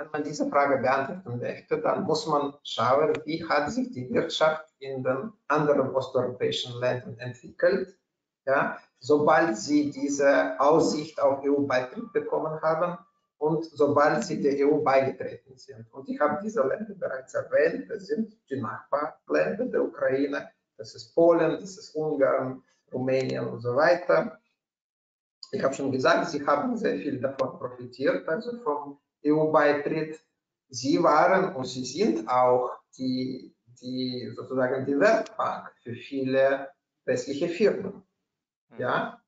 [SPEAKER 2] wenn man diese Frage beantworten möchte, dann muss man schauen, wie hat sich die Wirtschaft in den anderen osteuropäischen Ländern entwickelt. Ja, sobald sie diese Aussicht auf EU-Beitritt bekommen haben und sobald sie der EU beigetreten sind. Und ich habe diese Länder bereits erwähnt, das sind die Nachbarländer der Ukraine, das ist Polen, das ist Ungarn, Rumänien und so weiter. Ich habe schon gesagt, sie haben sehr viel davon profitiert, also vom EU-Beitritt, sie waren und sie sind auch die, die sozusagen die Werkbank für viele westliche Firmen. Mhm. Ja,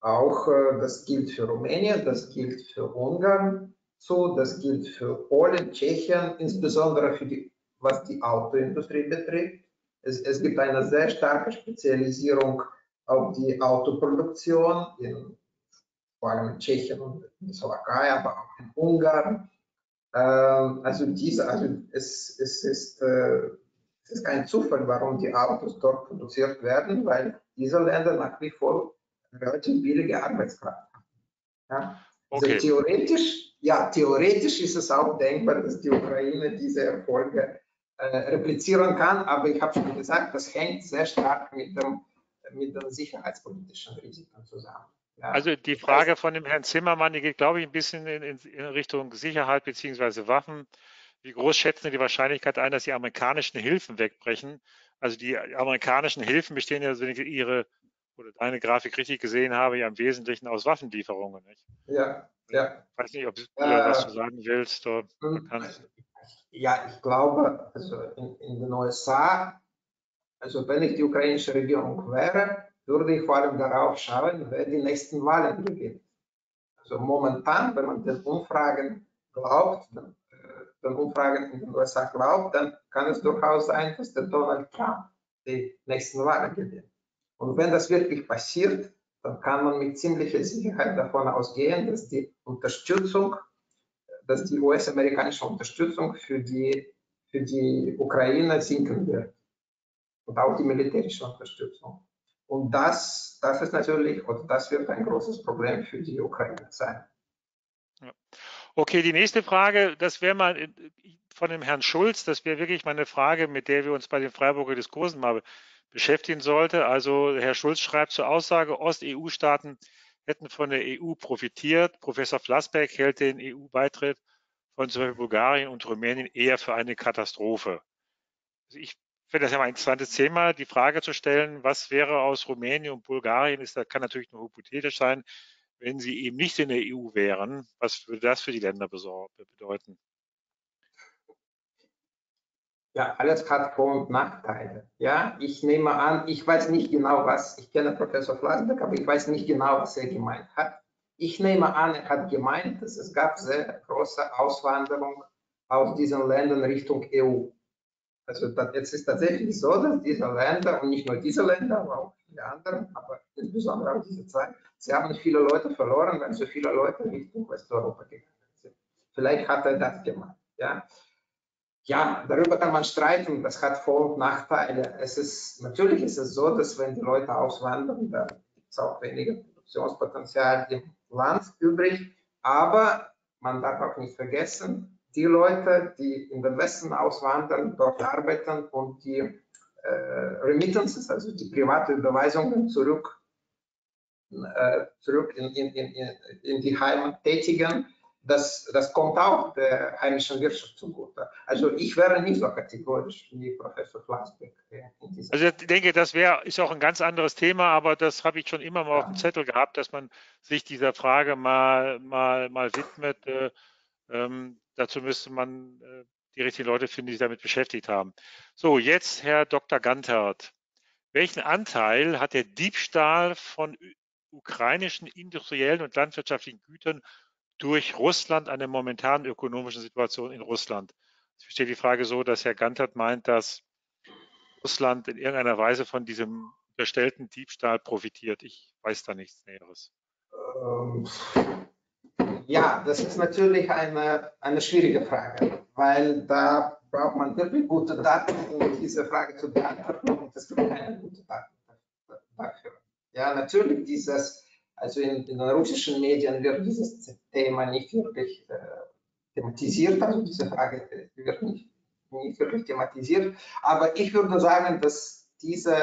[SPEAKER 2] auch äh, das gilt für Rumänien, das gilt für Ungarn so, das gilt für Polen, Tschechien, insbesondere für die, was die Autoindustrie betrifft. Es, es gibt eine sehr starke Spezialisierung auf die Autoproduktion, in, vor allem in Tschechien und in der Slowakei, aber auch in Ungarn. Ähm, also, diese, also es, es, ist, äh, es ist kein Zufall, warum die Autos dort produziert werden, weil diese Länder nach wie vor relativ billige Arbeitskraft haben. Ja? Also okay. theoretisch, ja, theoretisch ist es auch denkbar, dass die Ukraine diese Erfolge äh, replizieren kann, aber ich habe schon gesagt, das hängt sehr stark mit dem mit den sicherheitspolitischen Risiken zusammen.
[SPEAKER 1] Ja. Also die Frage von dem Herrn Zimmermann, die geht, glaube ich, ein bisschen in, in Richtung Sicherheit bzw. Waffen. Wie groß schätzen Sie die Wahrscheinlichkeit ein, dass die amerikanischen Hilfen wegbrechen? Also die amerikanischen Hilfen bestehen ja, wenn ich Ihre oder deine Grafik richtig gesehen habe, ja im Wesentlichen aus Waffenlieferungen. Nicht?
[SPEAKER 2] Ja, ja.
[SPEAKER 1] Ich weiß nicht, ob du äh, was du sagen willst. Oder
[SPEAKER 2] hm, ja, ich glaube, also in, in den USA also wenn ich die ukrainische Regierung wäre, würde ich vor allem darauf schauen, wer die nächsten Wahlen gewinnt. Also momentan, wenn man den Umfragen glaubt, den, äh, den Umfragen in den USA glaubt, dann kann es durchaus sein, dass der Donald Trump die nächsten Wahlen gewinnt. Und wenn das wirklich passiert, dann kann man mit ziemlicher Sicherheit davon ausgehen, dass die Unterstützung, dass die US-amerikanische Unterstützung für die, für die Ukraine sinken wird und auch die militärische Unterstützung. Und das, das ist natürlich, oder das wird ein großes Problem für die Ukraine sein.
[SPEAKER 1] Okay, die nächste Frage, das wäre mal äh, von dem Herrn Schulz, das wäre wirklich mal eine Frage, mit der wir uns bei den Freiburger Diskursen mal beschäftigen sollten. Also Herr Schulz schreibt zur Aussage, Ost-EU-Staaten hätten von der EU profitiert. Professor Flassbeck hält den EU-Beitritt von zum Beispiel Bulgarien und Rumänien eher für eine Katastrophe. Also ich finde das ja mal ein interessantes Thema, die Frage zu stellen, was wäre aus Rumänien und Bulgarien, ist, das kann natürlich nur hypothetisch sein, wenn sie eben nicht in der EU wären. Was würde das für die Länder bedeuten?
[SPEAKER 2] Ja, alles hat Vor- und Nachteile. Ja, ich nehme an, ich weiß nicht genau, was, ich kenne Professor Flasberg, aber ich weiß nicht genau, was er gemeint hat. Ich nehme an, er hat gemeint, dass es gab sehr große Auswanderung aus diesen Ländern Richtung EU. Also jetzt ist tatsächlich so, dass diese Länder und nicht nur diese Länder, aber auch viele andere, aber insbesondere auch diese zwei, sie haben viele Leute verloren, weil so viele Leute Richtung Westeuropa gegangen sind. Vielleicht hat er das gemacht. Ja. ja, darüber kann man streiten, das hat Vor- und Nachteile. Es ist, natürlich ist es so, dass wenn die Leute auswandern, dann gibt es auch weniger Produktionspotenzial im Land übrig, aber man darf auch nicht vergessen, die Leute, die in den Westen auswandern, dort arbeiten und die äh, Remittances, also die private Überweisungen zurück, äh, zurück in, in, in, in, die Heimat tätigen, das, das kommt auch der heimischen Wirtschaft zugute. Also ich wäre nicht so kategorisch wie Professor Flassbeck.
[SPEAKER 1] Also ich denke, das wäre ist auch ein ganz anderes Thema, aber das habe ich schon immer mal ja. auf dem Zettel gehabt, dass man sich dieser Frage mal, mal, mal widmet. Äh, ähm, dazu müsste man äh, die richtigen Leute finden, die sich damit beschäftigt haben. So, jetzt Herr Dr. Gantert. Welchen Anteil hat der Diebstahl von ukrainischen industriellen und landwirtschaftlichen Gütern durch Russland an der momentanen ökonomischen Situation in Russland? Ich verstehe die Frage so, dass Herr Gantert meint, dass Russland in irgendeiner Weise von diesem unterstellten Diebstahl profitiert. Ich weiß da nichts Näheres. Ähm,
[SPEAKER 2] ja, das ist natürlich eine, eine schwierige Frage, weil da braucht man wirklich gute Daten, um diese Frage zu beantworten. Und es gibt keine guten Daten dafür. Ja, natürlich dieses, also in, in den russischen Medien wird dieses Thema nicht wirklich äh, thematisiert, also diese Frage wird nicht, nicht wirklich thematisiert. Aber ich würde sagen, dass diese,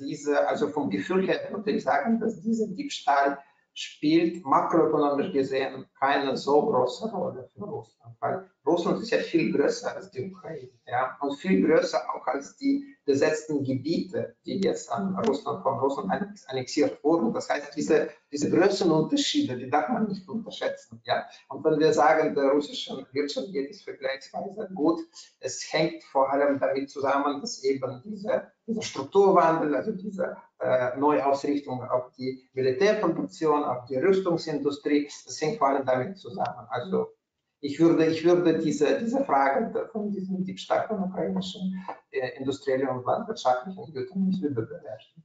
[SPEAKER 2] diese, also vom Gefühl her würde ich sagen, dass dieser Diebstahl spielt makroökonomisch gesehen keine so große Rolle für Russland, weil Russland ist ja viel größer als die Ukraine ja, und viel größer auch als die besetzten Gebiete, die jetzt an Russland von Russland annexiert wurden. Das heißt, diese, diese Größenunterschiede, die darf man nicht unterschätzen. Ja? Und wenn wir sagen, der russischen Wirtschaft geht es vergleichsweise gut, es hängt vor allem damit zusammen, dass eben diese, dieser Strukturwandel, also diese äh, Neuausrichtung auf die Militärproduktion, auf die Rüstungsindustrie, das hängt vor allem damit zusammen. Also ich würde, ich würde diese, diese Frage von diesem Diebstahl von ukrainischen äh, industriellen und landwirtschaftlichen Gütern nicht überbewerten.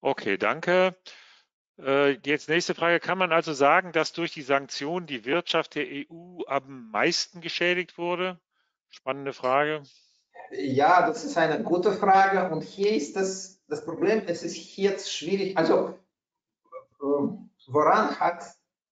[SPEAKER 1] Okay, danke. Äh, jetzt nächste Frage. Kann man also sagen, dass durch die Sanktionen die Wirtschaft der EU am meisten geschädigt wurde? Spannende Frage.
[SPEAKER 2] Ja, das ist eine gute Frage. Und hier ist das, das Problem, es ist jetzt schwierig. Also, ähm, woran hat,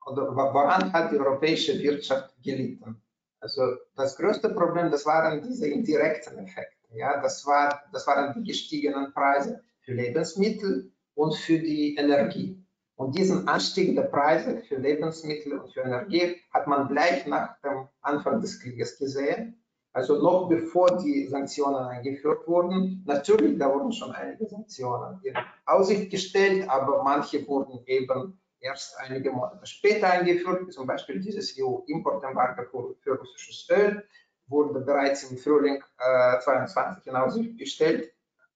[SPEAKER 2] oder woran hat die europäische Wirtschaft gelitten? Also, das größte Problem, das waren diese indirekten Effekte. Ja, das, war, das waren die gestiegenen Preise für Lebensmittel und für die Energie. Und diesen Anstieg der Preise für Lebensmittel und für Energie hat man gleich nach dem Anfang des Krieges gesehen. Also noch bevor die Sanktionen eingeführt wurden. Natürlich, da wurden schon einige Sanktionen in Aussicht gestellt, aber manche wurden eben erst einige Monate später eingeführt. Zum Beispiel dieses EU-Importembargo für, für russisches Öl wurde bereits im Frühling äh, 22 in Aussicht gestellt,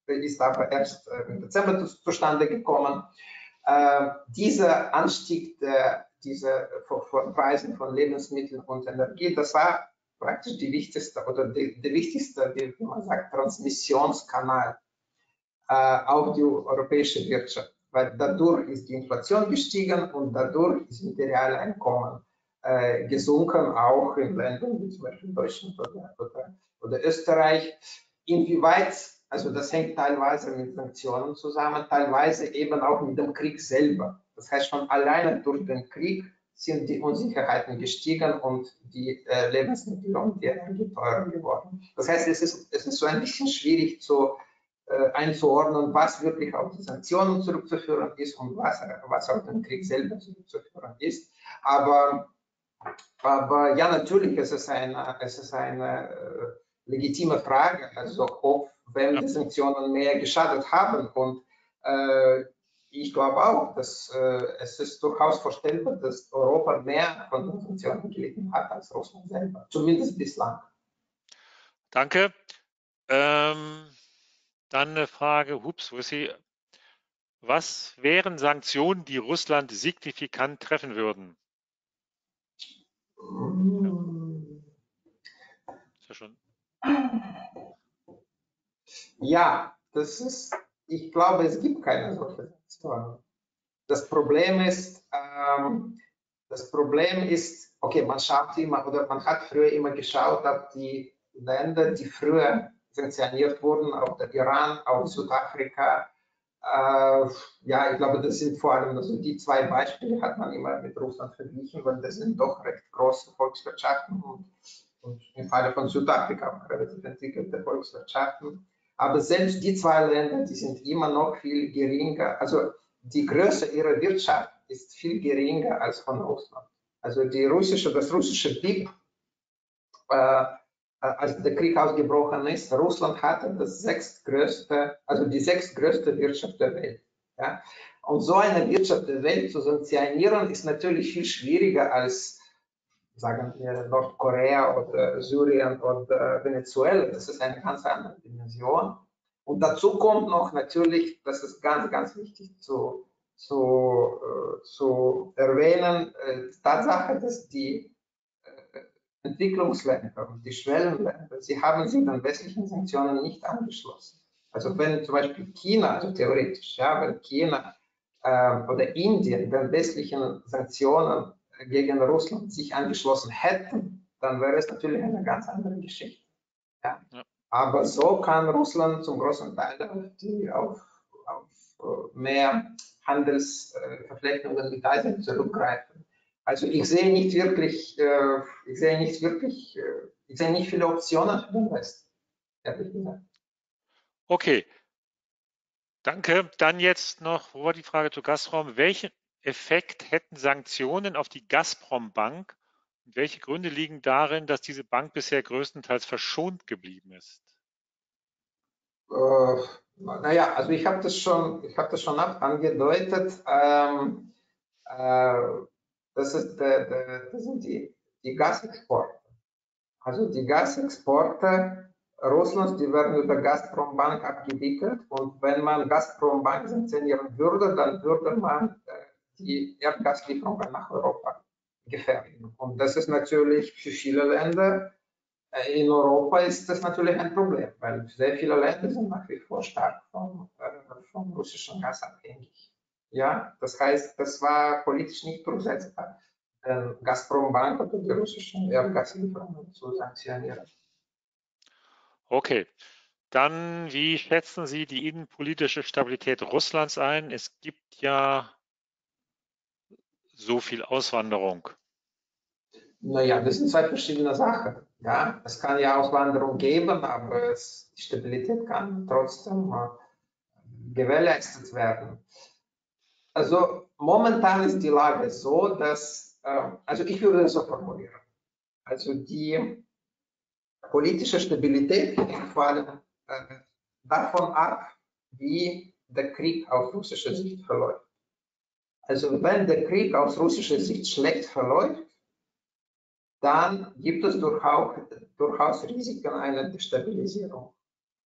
[SPEAKER 2] ist aber erst äh, im Dezember zu, zustande gekommen. Äh, dieser Anstieg der, dieser von, von von Lebensmitteln und Energie, das war praktisch die wichtigste oder die, der wichtigste, wie man sagt, Transmissionskanal äh, auf die europäische Wirtschaft, weil dadurch ist die Inflation gestiegen und dadurch ist materielle Einkommen äh, gesunken, auch in Ländern wie zum Beispiel Deutschland oder, oder, oder Österreich. Inwieweit, also das hängt teilweise mit Sanktionen zusammen, teilweise eben auch mit dem Krieg selber. Das heißt schon alleine durch den Krieg sind die Unsicherheiten gestiegen und die äh, Lebensmittel und die Energie teurer geworden. Das heißt, es ist, es ist so ein bisschen schwierig zu, äh, einzuordnen, was wirklich auf die Sanktionen zurückzuführen ist und was, was auf den Krieg selber zurückzuführen ist. Aber aber ja, natürlich ist es eine, es ist eine äh, legitime Frage, also ob, wenn die Sanktionen mehr geschadet haben. Und äh, ich glaube auch, dass äh, es ist durchaus vorstellbar, dass Europa mehr von den Sanktionen gelitten hat als Russland selber, zumindest bislang.
[SPEAKER 1] Danke. Ähm, dann eine Frage, hups, wo ist sie? Was wären Sanktionen, die Russland signifikant treffen würden?
[SPEAKER 2] Ist ja schon. Ja, das ist, ich glaube, es gibt keine solche Situation. Das Problem ist, ähm, das Problem ist, okay, man schaut immer oder man hat früher immer geschaut auf die Länder, die früher sanktioniert wurden, auf der Iran, auf Südafrika, äh, ja, ich glaube, das sind vor allem also die zwei Beispiele hat man immer mit Russland verglichen, weil das sind doch recht große Volkswirtschaften und, und im Falle von Südafrika relativ entwickelte Volkswirtschaften. Aber selbst die zwei Länder, die sind immer noch viel geringer. Also die Größe ihrer Wirtschaft ist viel geringer als von Russland. Also die russische, das russische BIP äh, äh, als der Krieg ausgebrochen ist, Russland hatte das sechstgrößte, also die sechstgrößte Wirtschaft der Welt. Ja? Und so eine Wirtschaft der Welt zu sanktionieren, ist natürlich viel schwieriger als, sagen wir, Nordkorea oder Syrien oder Venezuela. Das ist eine ganz andere Dimension. Und dazu kommt noch natürlich, das ist ganz, ganz wichtig zu, zu, äh, zu erwähnen, äh, die Tatsache, dass die Entwicklungsländer die Schwellenländer, sie haben sich an westlichen Sanktionen nicht angeschlossen. Also wenn zum Beispiel China, also theoretisch, ja, wenn China äh, oder Indien den westlichen Sanktionen gegen Russland sich angeschlossen hätten, dann wäre es natürlich eine ganz andere Geschichte. Ja. ja. Aber so kann Russland zum großen Teil auf, die, auf, auf äh, mehr Handelsverflechtungen mit Asien zurückgreifen. Also ich sehe nicht wirklich, äh, ich sehe nicht wirklich, äh, ich sehe nicht viele Optionen für den ehrlich gesagt.
[SPEAKER 1] Okay. Danke. Dann jetzt noch vor die Frage zu Gazprom. Welchen Effekt hätten Sanktionen auf die Gazprom-Bank und welche Gründe liegen darin, dass diese Bank bisher größtenteils verschont geblieben ist?
[SPEAKER 2] Äh, naja, also ich habe das schon, ich habe das schon angedeutet. Ähm, äh, das, ist der, das sind die, die Gasexporte. Also die Gasexporte Russlands, die werden über Gazprom Bank abgewickelt und wenn man Gazprom Bank sanktionieren würde, dann würde man äh, die Erdgaslieferungen nach Europa gefährden. Und das ist natürlich für viele Länder äh, in Europa ist das natürlich ein Problem, weil sehr viele Länder sind nach wie vor stark von, äh, vom russischen Gas abhängig. Ja, das heißt, das war politisch nicht durchsetzbar, den Gazprom Bank oder die russischen Erdgaslieferungen zu sanktionieren.
[SPEAKER 1] Okay. Dann, wie schätzen Sie die innenpolitische Stabilität Russlands ein? Es gibt ja so viel Auswanderung.
[SPEAKER 2] Naja, das sind zwei verschiedene Sachen. Ja, es kann ja Auswanderung geben, aber es, die Stabilität kann trotzdem äh, gewährleistet werden. Also momentan ist die Lage so, dass, äh, also ich würde es so formulieren. Also die politische Stabilität hängt vor allem äh, davon ab, wie der Krieg aus russischer Sicht verläuft. Also wenn der Krieg aus russischer Sicht schlecht verläuft, dann gibt es durchaus, durchaus Risiken einer Destabilisierung.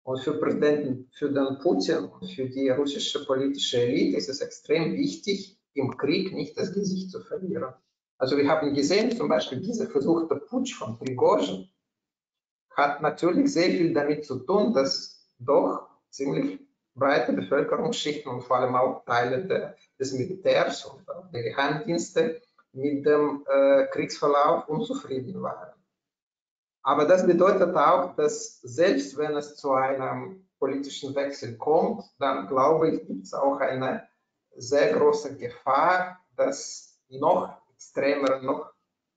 [SPEAKER 2] Und für Präsidenten, für den Putin und für die russische politische Elite ist es extrem wichtig, im Krieg nicht das Gesicht zu verlieren. Also wir haben gesehen, zum Beispiel dieser versuchte Putsch von Prigozhin hat natürlich sehr viel damit zu tun, dass doch ziemlich breite Bevölkerungsschichten und vor allem auch Teile der, des Militärs und der Geheimdienste mit dem äh, Kriegsverlauf unzufrieden waren. Aber das bedeutet auch, dass selbst wenn es zu einem politischen Wechsel kommt, dann glaube ich, gibt es auch eine sehr große Gefahr, dass noch extremere, noch,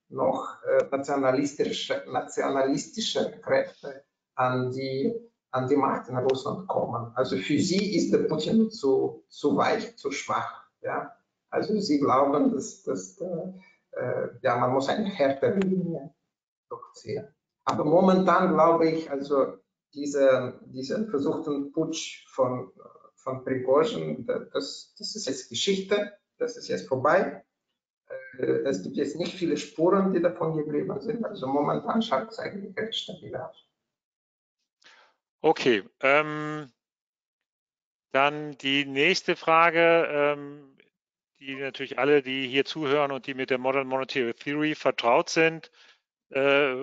[SPEAKER 2] noch äh, nationalistische, nationalistische Kräfte an die, an die Macht in Russland kommen. Also für sie ist der Putin zu, zu weich, zu schwach. Ja? Also sie glauben, dass, dass äh, ja, man muss eine härtere Linie durchziehen. Aber momentan glaube ich, also diese, diesen versuchten Putsch von, von Prigozhin, das, das ist jetzt Geschichte, das ist jetzt vorbei. Äh, es gibt jetzt nicht viele Spuren, die davon geblieben sind. Also momentan schaut es eigentlich recht stabil aus.
[SPEAKER 1] Okay, ähm, dann die nächste Frage, ähm, die natürlich alle, die hier zuhören und die mit der Modern Monetary Theory vertraut sind, äh,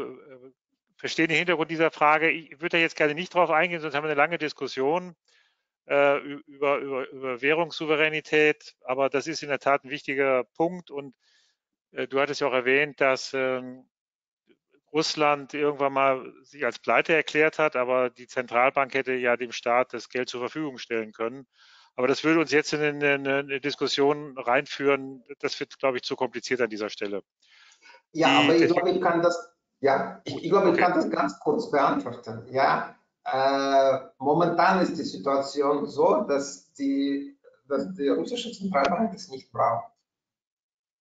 [SPEAKER 1] verstehen den Hintergrund dieser Frage. Ich würde da jetzt gerne nicht drauf eingehen, sonst haben wir eine lange Diskussion äh, über, über, über Währungssouveränität. Aber das ist in der Tat ein wichtiger Punkt. Und äh, du hattest ja auch erwähnt, dass ähm, Russland irgendwann mal sich als pleite erklärt hat, aber die Zentralbank hätte ja dem Staat das Geld zur Verfügung stellen können. Aber das würde uns jetzt in eine, eine Diskussion reinführen. Das wird, glaube ich, zu kompliziert an dieser Stelle.
[SPEAKER 2] Ja, die, aber ich glaube, ich kann das ja, ich, ich glaube, ich kann das ganz kurz beantworten. Ja, äh, momentan ist die Situation so, dass die, dass die russische Zentralbank es nicht braucht.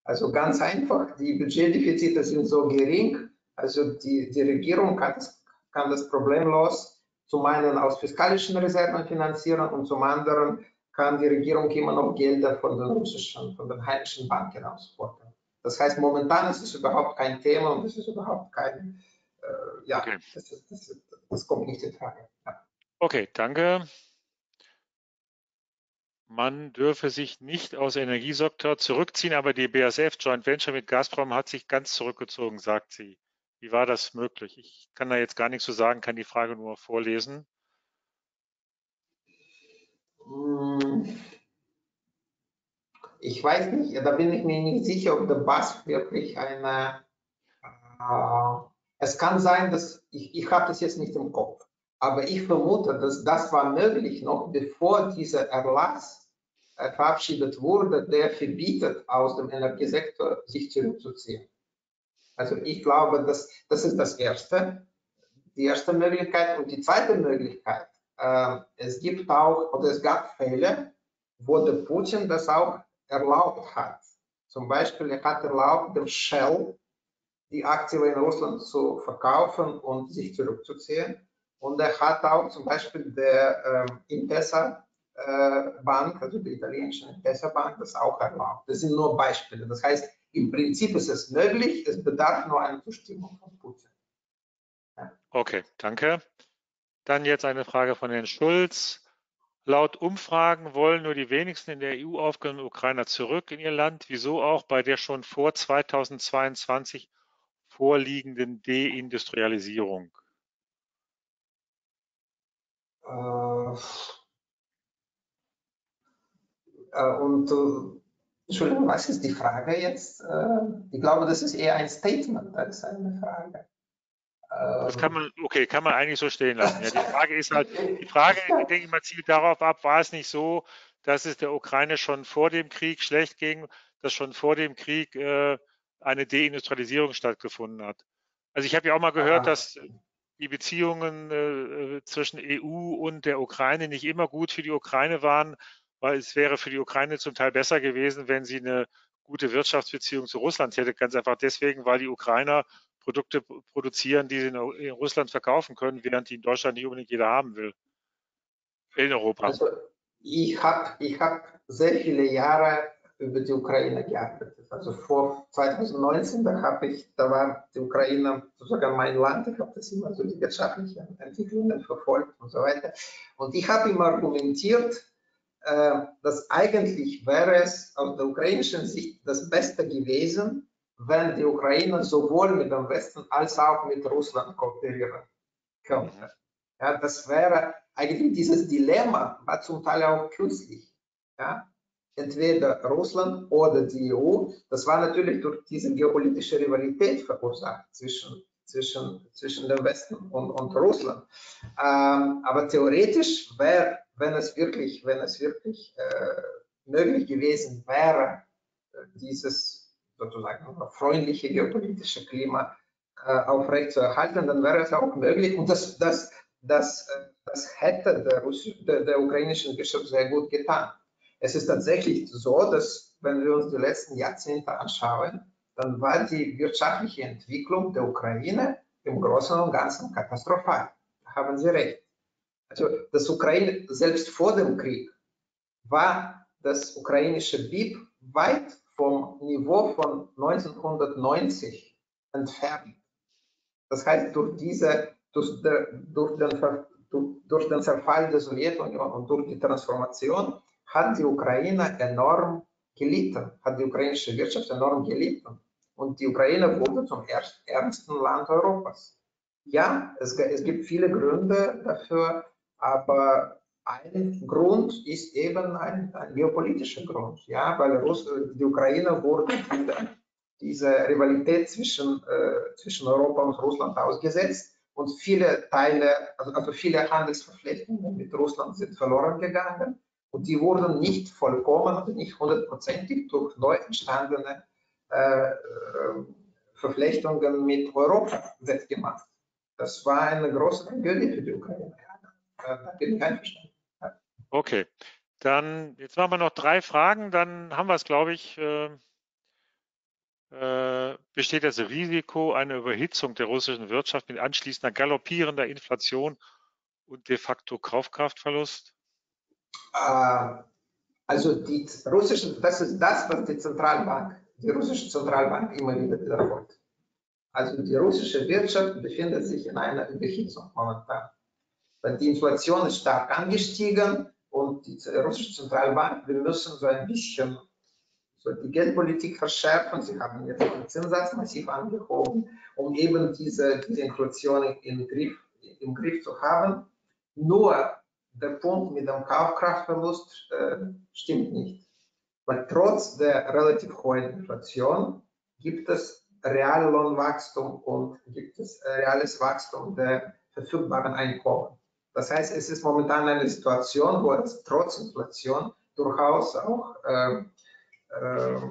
[SPEAKER 2] Also ganz einfach, die Budgetdefizite sind so gering, also die, die Regierung kann das, kann das problemlos zum einen aus fiskalischen Reserven finanzieren und zum anderen kann die Regierung immer noch Gelder von den russischen, von den heimischen Banken ausfordern. Das heißt, momentan ist es überhaupt kein Thema und es ist überhaupt kein, äh, ja, okay. das, das, das, kommt nicht in Frage. Ja.
[SPEAKER 1] Okay, danke. Man dürfe sich nicht aus Energiesektor zurückziehen, aber die BASF Joint Venture mit Gazprom hat sich ganz zurückgezogen, sagt sie. Wie war das möglich? Ich kann da jetzt gar nichts zu sagen, kann die Frage nur vorlesen.
[SPEAKER 2] Hm ich weiß nicht, da bin ich mir nicht sicher, ob der Bass wirklich eine, äh, es kann sein, dass, ich, ich habe das jetzt nicht im Kopf, aber ich vermute, dass das war möglich noch bevor dieser Erlass äh, verabschiedet wurde, der verbietet, aus dem Energiesektor sich zurückzuziehen. Also ich glaube, dass, das ist das Erste, die erste Möglichkeit. Und die zweite Möglichkeit, äh, es gibt auch, oder es gab Fälle, wo der Putin das auch erlaubt hat. Zum Beispiel, er hat erlaubt, dem Shell die Aktien in Russland zu verkaufen und sich zurückzuziehen. Und er hat auch zum Beispiel der ähm, Intesa äh, Bank, also der italienischen Intesa Bank, das auch erlaubt. Das sind nur Beispiele. Das heißt, im Prinzip ist es möglich, es bedarf nur einer Zustimmung von Putin.
[SPEAKER 1] Ja. Okay, danke. Dann jetzt eine Frage von Herrn Schulz. Laut Umfragen wollen nur die wenigsten in der EU aufgenommenen Ukrainer zurück in ihr Land. Wieso auch bei der schon vor 2022 vorliegenden Deindustrialisierung?
[SPEAKER 2] Äh, Äh, und äh, Entschuldigung, was ist die Frage jetzt? Äh, ich glaube, das ist eher ein Statement als eine Frage.
[SPEAKER 1] Das kann man, okay, kann man eigentlich so stehen lassen. Ja, die Frage ist halt, die Frage, denke ich mal, zielt darauf ab, war es nicht so, dass es der Ukraine schon vor dem Krieg schlecht ging, dass schon vor dem Krieg äh, eine Deindustrialisierung stattgefunden hat. Also ich habe ja auch mal gehört, ah. dass die Beziehungen äh, zwischen EU und der Ukraine nicht immer gut für die Ukraine waren, weil es wäre für die Ukraine zum Teil besser gewesen, wenn sie eine gute Wirtschaftsbeziehung zu Russland hätte. Ganz einfach deswegen, weil die Ukrainer Produkte produzieren, die sie in Russland verkaufen können, während die in Deutschland nicht unbedingt jeder haben will. In Europa.
[SPEAKER 2] Also ich habe ich hab sehr viele Jahre über die Ukraine gearbeitet. Also vor 2019, da habe ich, da war die Ukraine sogar mein Land, ich habe das immer so die wirtschaftlichen Entwicklungen verfolgt und so weiter. Und ich habe immer argumentiert, dass eigentlich wäre es aus der ukrainischen Sicht das Beste gewesen, wenn die Ukraine sowohl mit dem Westen als auch mit Russland kooperieren könnte. Ja, das wäre eigentlich dieses Dilemma, war zum Teil auch künstlich. Ja? Entweder Russland oder die EU. Das war natürlich durch diese geopolitische Rivalität verursacht zwischen, zwischen, zwischen dem Westen und, und Russland. Ähm, aber theoretisch wäre wenn es wirklich, wenn es wirklich äh, möglich gewesen wäre, äh, dieses sozusagen freundliche geopolitische Klima äh, aufrechtzuerhalten, dann wäre es auch möglich. Und das, das, das, das hätte der, Russi der, der ukrainischen Wirtschaft sehr gut getan. Es ist tatsächlich so, dass wenn wir uns die letzten Jahrzehnte anschauen, dann war die wirtschaftliche Entwicklung der Ukraine im Großen und Ganzen katastrophal. Da haben Sie recht. Also das Ukraine, selbst vor dem Krieg, war das ukrainische BIP weit vom Niveau von 1990 entfernt. Das heißt, durch, diese, durch, durch, den, durch den Zerfall der Sowjetunion und durch die Transformation hat die Ukraine enorm gelitten, hat die ukrainische Wirtschaft enorm gelitten. Und die Ukraine wurde zum ärmsten Land Europas. Ja, es, es gibt viele Gründe dafür, aber ein Grund ist eben ein, ein geopolitischer Grund, ja, weil Russ die Ukraine wurde diese Rivalität zwischen, äh, zwischen Europa und Russland ausgesetzt und viele Teile, also, also viele Handelsverflechtungen mit Russland sind verloren gegangen und die wurden nicht vollkommen oder nicht hundertprozentig durch neu entstandene äh, äh Verflechtungen mit Europa gemacht. Das war eine große Tragödie für die Ukraine.
[SPEAKER 1] Okay, dann jetzt machen wir noch drei Fragen, dann haben wir es, glaube ich. Äh, äh, besteht das Risiko einer Überhitzung der russischen Wirtschaft mit anschließender galoppierender Inflation und de facto Kaufkraftverlust?
[SPEAKER 2] Äh, also die russische, das ist das, was die Zentralbank, die russische Zentralbank immer wieder wiederholt. Also die russische Wirtschaft befindet sich in einer Überhitzung momentan. Die Inflation ist stark angestiegen und die russische Zentralbank, wir müssen so ein bisschen so die Geldpolitik verschärfen. Sie haben jetzt den Zinssatz massiv angehoben, um eben diese, diese Inflation im Griff, im Griff zu haben. Nur der Punkt mit dem Kaufkraftverlust äh, stimmt nicht. Weil trotz der relativ hohen Inflation gibt es Reallohnwachstum und gibt es reales Wachstum der verfügbaren Einkommen. Das heißt, es ist momentan eine Situation, wo es trotz Inflation durchaus auch äh, äh,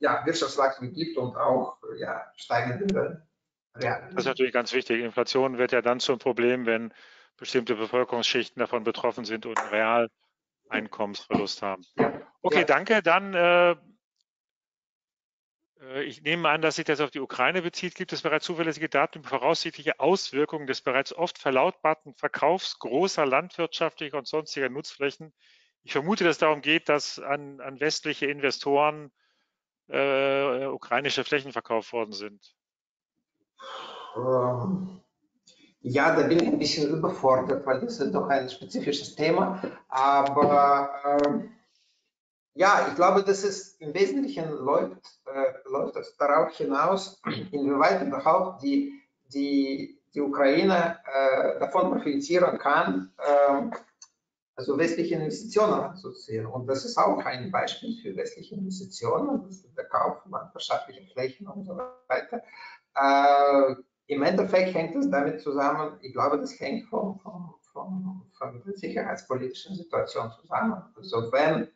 [SPEAKER 2] ja, Wirtschaftswachstum gibt und auch ja, steigende
[SPEAKER 1] Realen. Das ist natürlich ganz wichtig. Inflation wird ja dann zum Problem, wenn bestimmte Bevölkerungsschichten davon betroffen sind und real Einkommensverlust haben. Okay, danke. Dann äh, ich nehme an, dass sich das auf die Ukraine bezieht. Gibt es bereits zuverlässige Daten über voraussichtliche Auswirkungen des bereits oft verlautbarten Verkaufs großer landwirtschaftlicher und sonstiger Nutzflächen? Ich vermute, dass es darum geht, dass an, an westliche Investoren äh, ukrainische Flächen verkauft worden sind.
[SPEAKER 2] Ähm, ja, da bin ich ein bisschen überfordert, weil das ist doch ein spezifisches Thema. Aber ähm, ja, ich glaube, das ist im Wesentlichen läuft, äh, läuft das darauf hinaus, inwieweit überhaupt die, die, die Ukraine äh, davon profitieren kann, äh, also westliche Investitionen anzuziehen. Und das ist auch ein Beispiel für westliche Investitionen, das ist der Kauf landwirtschaftlicher Flächen und so weiter. Äh, Im Endeffekt hängt es damit zusammen, ich glaube, das hängt von, von, von, von der sicherheitspolitischen Situation zusammen. Also wenn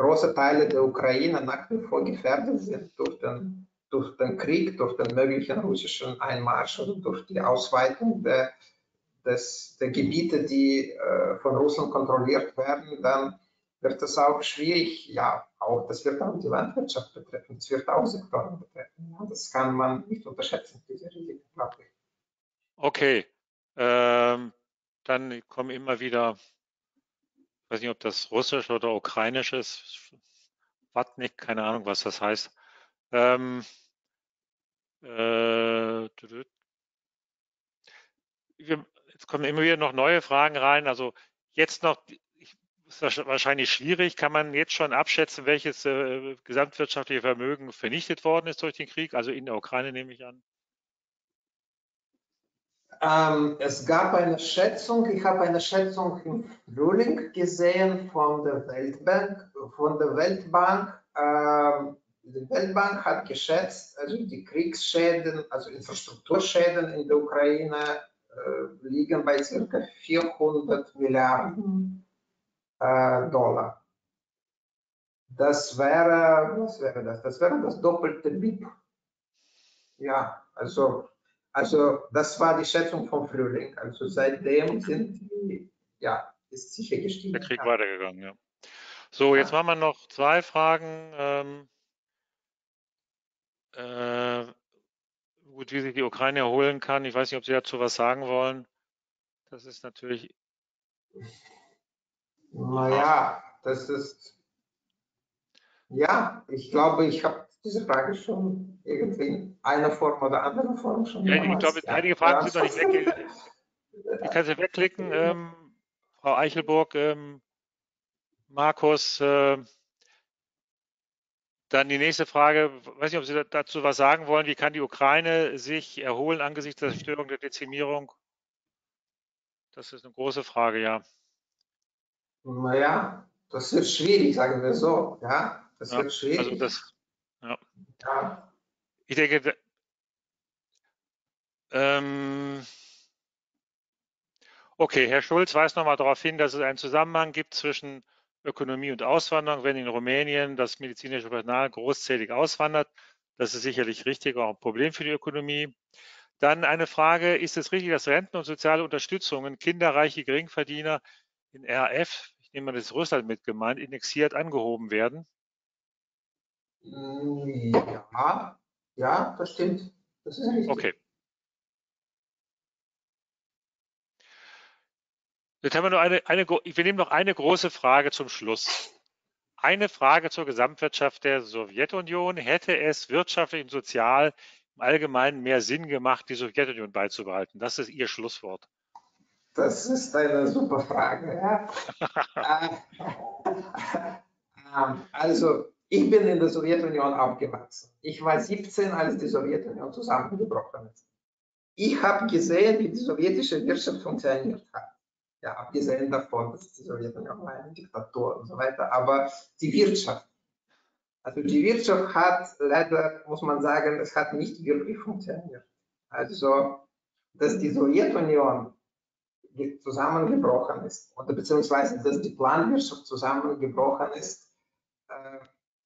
[SPEAKER 2] große Teile der Ukraine nach wie vor gefährdet sind durch den, durch den Krieg, durch den möglichen russischen Einmarsch oder durch die Ausweitung der des, der Gebiete, die äh, von Russland kontrolliert werden, dann wird das auch schwierig. Ja, auch, das wird auch die Landwirtschaft betreffen, das wird auch Sektoren betreffen. Ja, das kann man nicht unterschätzen, diese Risiken, glaube ich.
[SPEAKER 1] Okay, ähm, dann kommen immer wieder, ich weiß nicht, ob das russisch oder ukrainisch ist, Watnik, keine Ahnung, was das heißt. Ähm, äh, Jetzt kommen immer wieder noch neue Fragen rein. Also jetzt noch, ist wahrscheinlich schwierig. Kann man jetzt schon abschätzen, welches äh, gesamtwirtschaftliche Vermögen vernichtet worden ist durch den Krieg? Also in der Ukraine nehme ich an.
[SPEAKER 2] Ähm, es gab eine Schätzung, ich habe eine Schätzung im Frühling gesehen von der Weltbank. Von der Weltbank ähm, die Weltbank hat geschätzt, also die Kriegsschäden, also Infrastrukturschäden in der Ukraine äh, liegen bei circa 400 Milliarden äh, Dollar. Das wäre, was wäre das? Das wäre das doppelte BIP. Ja, also, also das war die Schätzung vom Frühling. Also seitdem sind die, ja, ist sicher gestiegen.
[SPEAKER 1] Der Krieg ja. weitergegangen, ja. So, jetzt machen wir noch zwei Fragen. Ähm, äh, gut, wie sich die Ukraine erholen kann. Ich weiß nicht, ob Sie dazu was sagen wollen. Das ist natürlich.
[SPEAKER 2] Naja, das ist. Ja, ich glaube, ich habe diese Frage schon irgendwie in einer Form oder anderen Form schon.
[SPEAKER 1] Ja, ich glaube, ja. einige Fragen sind noch nicht weg. Ich kann sie wegklicken. Ähm, Frau Eichelburg, ähm, Markus, äh, dann die nächste Frage, weiß nicht, ob Sie dazu was sagen wollen. Wie kann die Ukraine sich erholen angesichts der Zerstörung der Dezimierung? Das ist eine große Frage, ja.
[SPEAKER 2] Naja, das ist schwierig, sagen wir so. Ja, das
[SPEAKER 1] ja,
[SPEAKER 2] wird schwierig.
[SPEAKER 1] Also das, ja. Ich denke, ähm, okay, Herr Schulz weist nochmal darauf hin, dass es einen Zusammenhang gibt zwischen Ökonomie und Auswanderung, wenn in Rumänien das medizinische Personal großzählig auswandert. Das ist sicherlich richtig, auch ein Problem für die Ökonomie. Dann eine Frage, ist es richtig, dass Renten und soziale Unterstützungen kinderreiche Geringverdiener in RF, ich nehme mal das Russland mit gemeint, indexiert angehoben werden?
[SPEAKER 2] Ja, ja, das stimmt. Das ist richtig.
[SPEAKER 1] Okay. Jetzt haben wir nur eine, eine, wir nehmen noch eine große Frage zum Schluss. Eine Frage zur Gesamtwirtschaft der Sowjetunion. Hätte es wirtschaftlich und sozial im Allgemeinen mehr Sinn gemacht, die Sowjetunion beizubehalten? Das ist Ihr Schlusswort.
[SPEAKER 2] Das ist eine super Frage. Ja. Ähm, also, ich bin in der Sowjetunion aufgewachsen. Ich war 17, als die Sowjetunion zusammengebrochen ist. Ich habe gesehen, wie die sowjetische Wirtschaft funktioniert hat ja, abgesehen davon, dass die Sowjetunion war eine Diktatur und so weiter, aber die Wirtschaft. Also die Wirtschaft hat leider, muss man sagen, es hat nicht wirklich funktioniert. Also, dass die Sowjetunion zusammengebrochen ist oder beziehungsweise dass die Planwirtschaft zusammengebrochen ist, äh,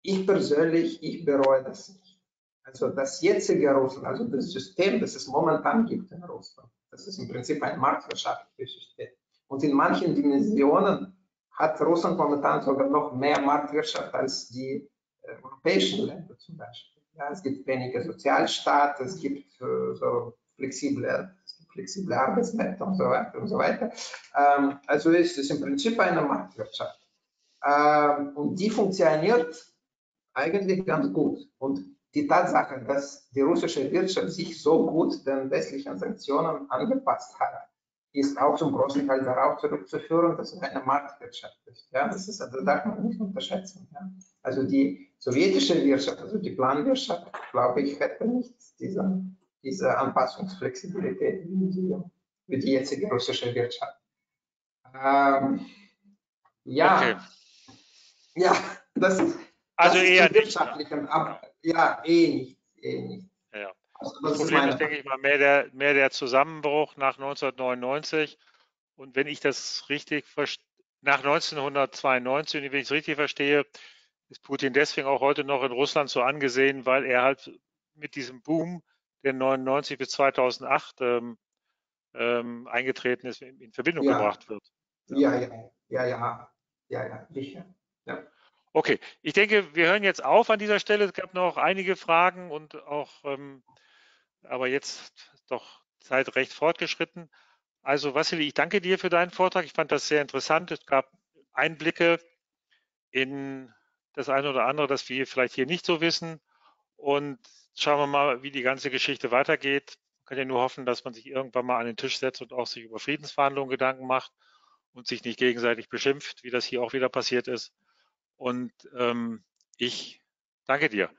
[SPEAKER 2] ich persönlich, ich bereue das nicht. Also das jetzige Russland, also das System, das es momentan gibt in Russland, das ist im Prinzip ein marktwirtschaftliches System. Und in manchen Dimensionen hat Russland momentan sogar noch mehr Marktwirtschaft als die äh, europäischen Länder zum Beispiel. Ja, es gibt weniger Sozialstaat, es gibt äh, so flexible, flexible Arbeitsmärkte und so weiter und so weiter. Ähm, also ist im Prinzip eine Marktwirtschaft. Ähm, und die funktioniert eigentlich ganz gut. Und die Tatsache, dass die russische Wirtschaft sich so gut den westlichen Sanktionen angepasst hat, ist auch zum großen Teil darauf zurückzuführen, dass es eine Marktwirtschaft ist. Ja, das, ist, das darf man nicht unterschätzen. Ja. Also die sowjetische Wirtschaft, also die Planwirtschaft, glaube ich, hätte nicht diese, diese Anpassungsflexibilität wie die, wie die jetzige russische Wirtschaft. Ähm, Ja. Okay. Ja, das, das
[SPEAKER 1] also eher
[SPEAKER 2] nicht. Aber, ja, eh nicht. Eh nicht.
[SPEAKER 1] Ja. Also das, das Problem ist, ist, denke ich mal, mehr der, mehr der Zusammenbruch nach 1999. Und wenn ich das richtig verstehe, nach 1992, wenn ich es richtig verstehe, ist Putin deswegen auch heute noch in Russland so angesehen, weil er halt mit diesem Boom, der 99 bis 2008 ähm, ähm, eingetreten ist, in Verbindung ja. gebracht wird.
[SPEAKER 2] Ja, ja, ja, ja, ja, ja, sicher. Ja.
[SPEAKER 1] Okay, ich denke, wir hören jetzt auf an dieser Stelle. Es gab noch einige Fragen und auch, ähm, aber jetzt doch Zeit recht fortgeschritten. Also Vassili, ich danke dir für deinen Vortrag. Ich fand das sehr interessant. Es gab Einblicke in das eine oder andere, das wir vielleicht hier nicht so wissen. Und schauen wir mal, wie die ganze Geschichte weitergeht. Man kann ja nur hoffen, dass man sich irgendwann mal an den Tisch setzt und auch sich über Friedensverhandlungen Gedanken macht und sich nicht gegenseitig beschimpft, wie das hier auch wieder passiert ist. Und ähm, ich danke dir.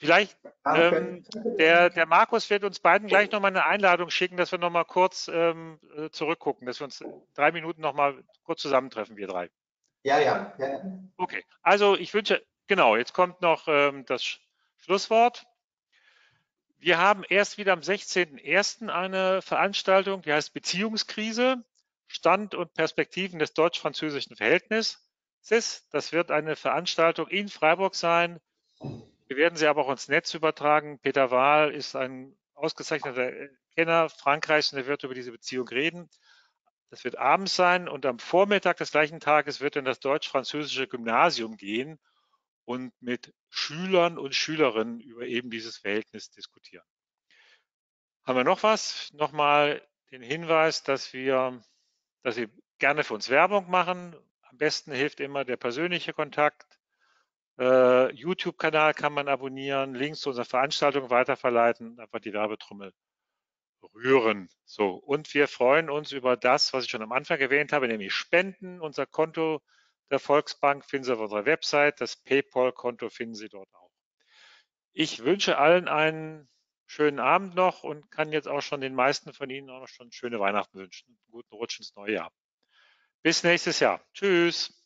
[SPEAKER 1] Vielleicht ähm, der, der Markus wird uns beiden gleich nochmal eine Einladung schicken, dass wir nochmal kurz ähm, äh, zurückgucken, dass wir uns drei Minuten nochmal kurz zusammentreffen, wir drei.
[SPEAKER 2] Ja, ja, ja.
[SPEAKER 1] Okay, also ich wünsche, genau, jetzt kommt noch ähm, das Schlusswort. Wir haben erst wieder am 16.01. eine Veranstaltung, die heißt Beziehungskrise, Stand und Perspektiven des deutsch-französischen Verhältnisses. Das wird eine Veranstaltung in Freiburg sein. Wir werden sie aber auch ins Netz übertragen. Peter Wahl ist ein ausgezeichneter Kenner Frankreichs und er wird über diese Beziehung reden. Das wird abends sein und am Vormittag des gleichen Tages wird dann das deutsch-französische Gymnasium gehen und mit Schülern und Schülerinnen über eben dieses Verhältnis diskutieren. Haben wir noch was? Nochmal den Hinweis, dass wir, dass Sie gerne für uns Werbung machen. Am besten hilft immer der persönliche Kontakt. Uh, YouTube-Kanal kann man abonnieren, Links zu unserer Veranstaltung weiterverleiten, einfach die Werbetrommel rühren. So, und wir freuen uns über das, was ich schon am Anfang erwähnt habe, nämlich Spenden. Unser Konto der Volksbank finden Sie auf unserer Website. Das PayPal-Konto finden Sie dort auch. Ich wünsche allen einen schönen Abend noch und kann jetzt auch schon den meisten von Ihnen auch noch schon schöne Weihnachten wünschen. Einen guten Rutsch ins neue Jahr. Bis nächstes Jahr. Tschüss.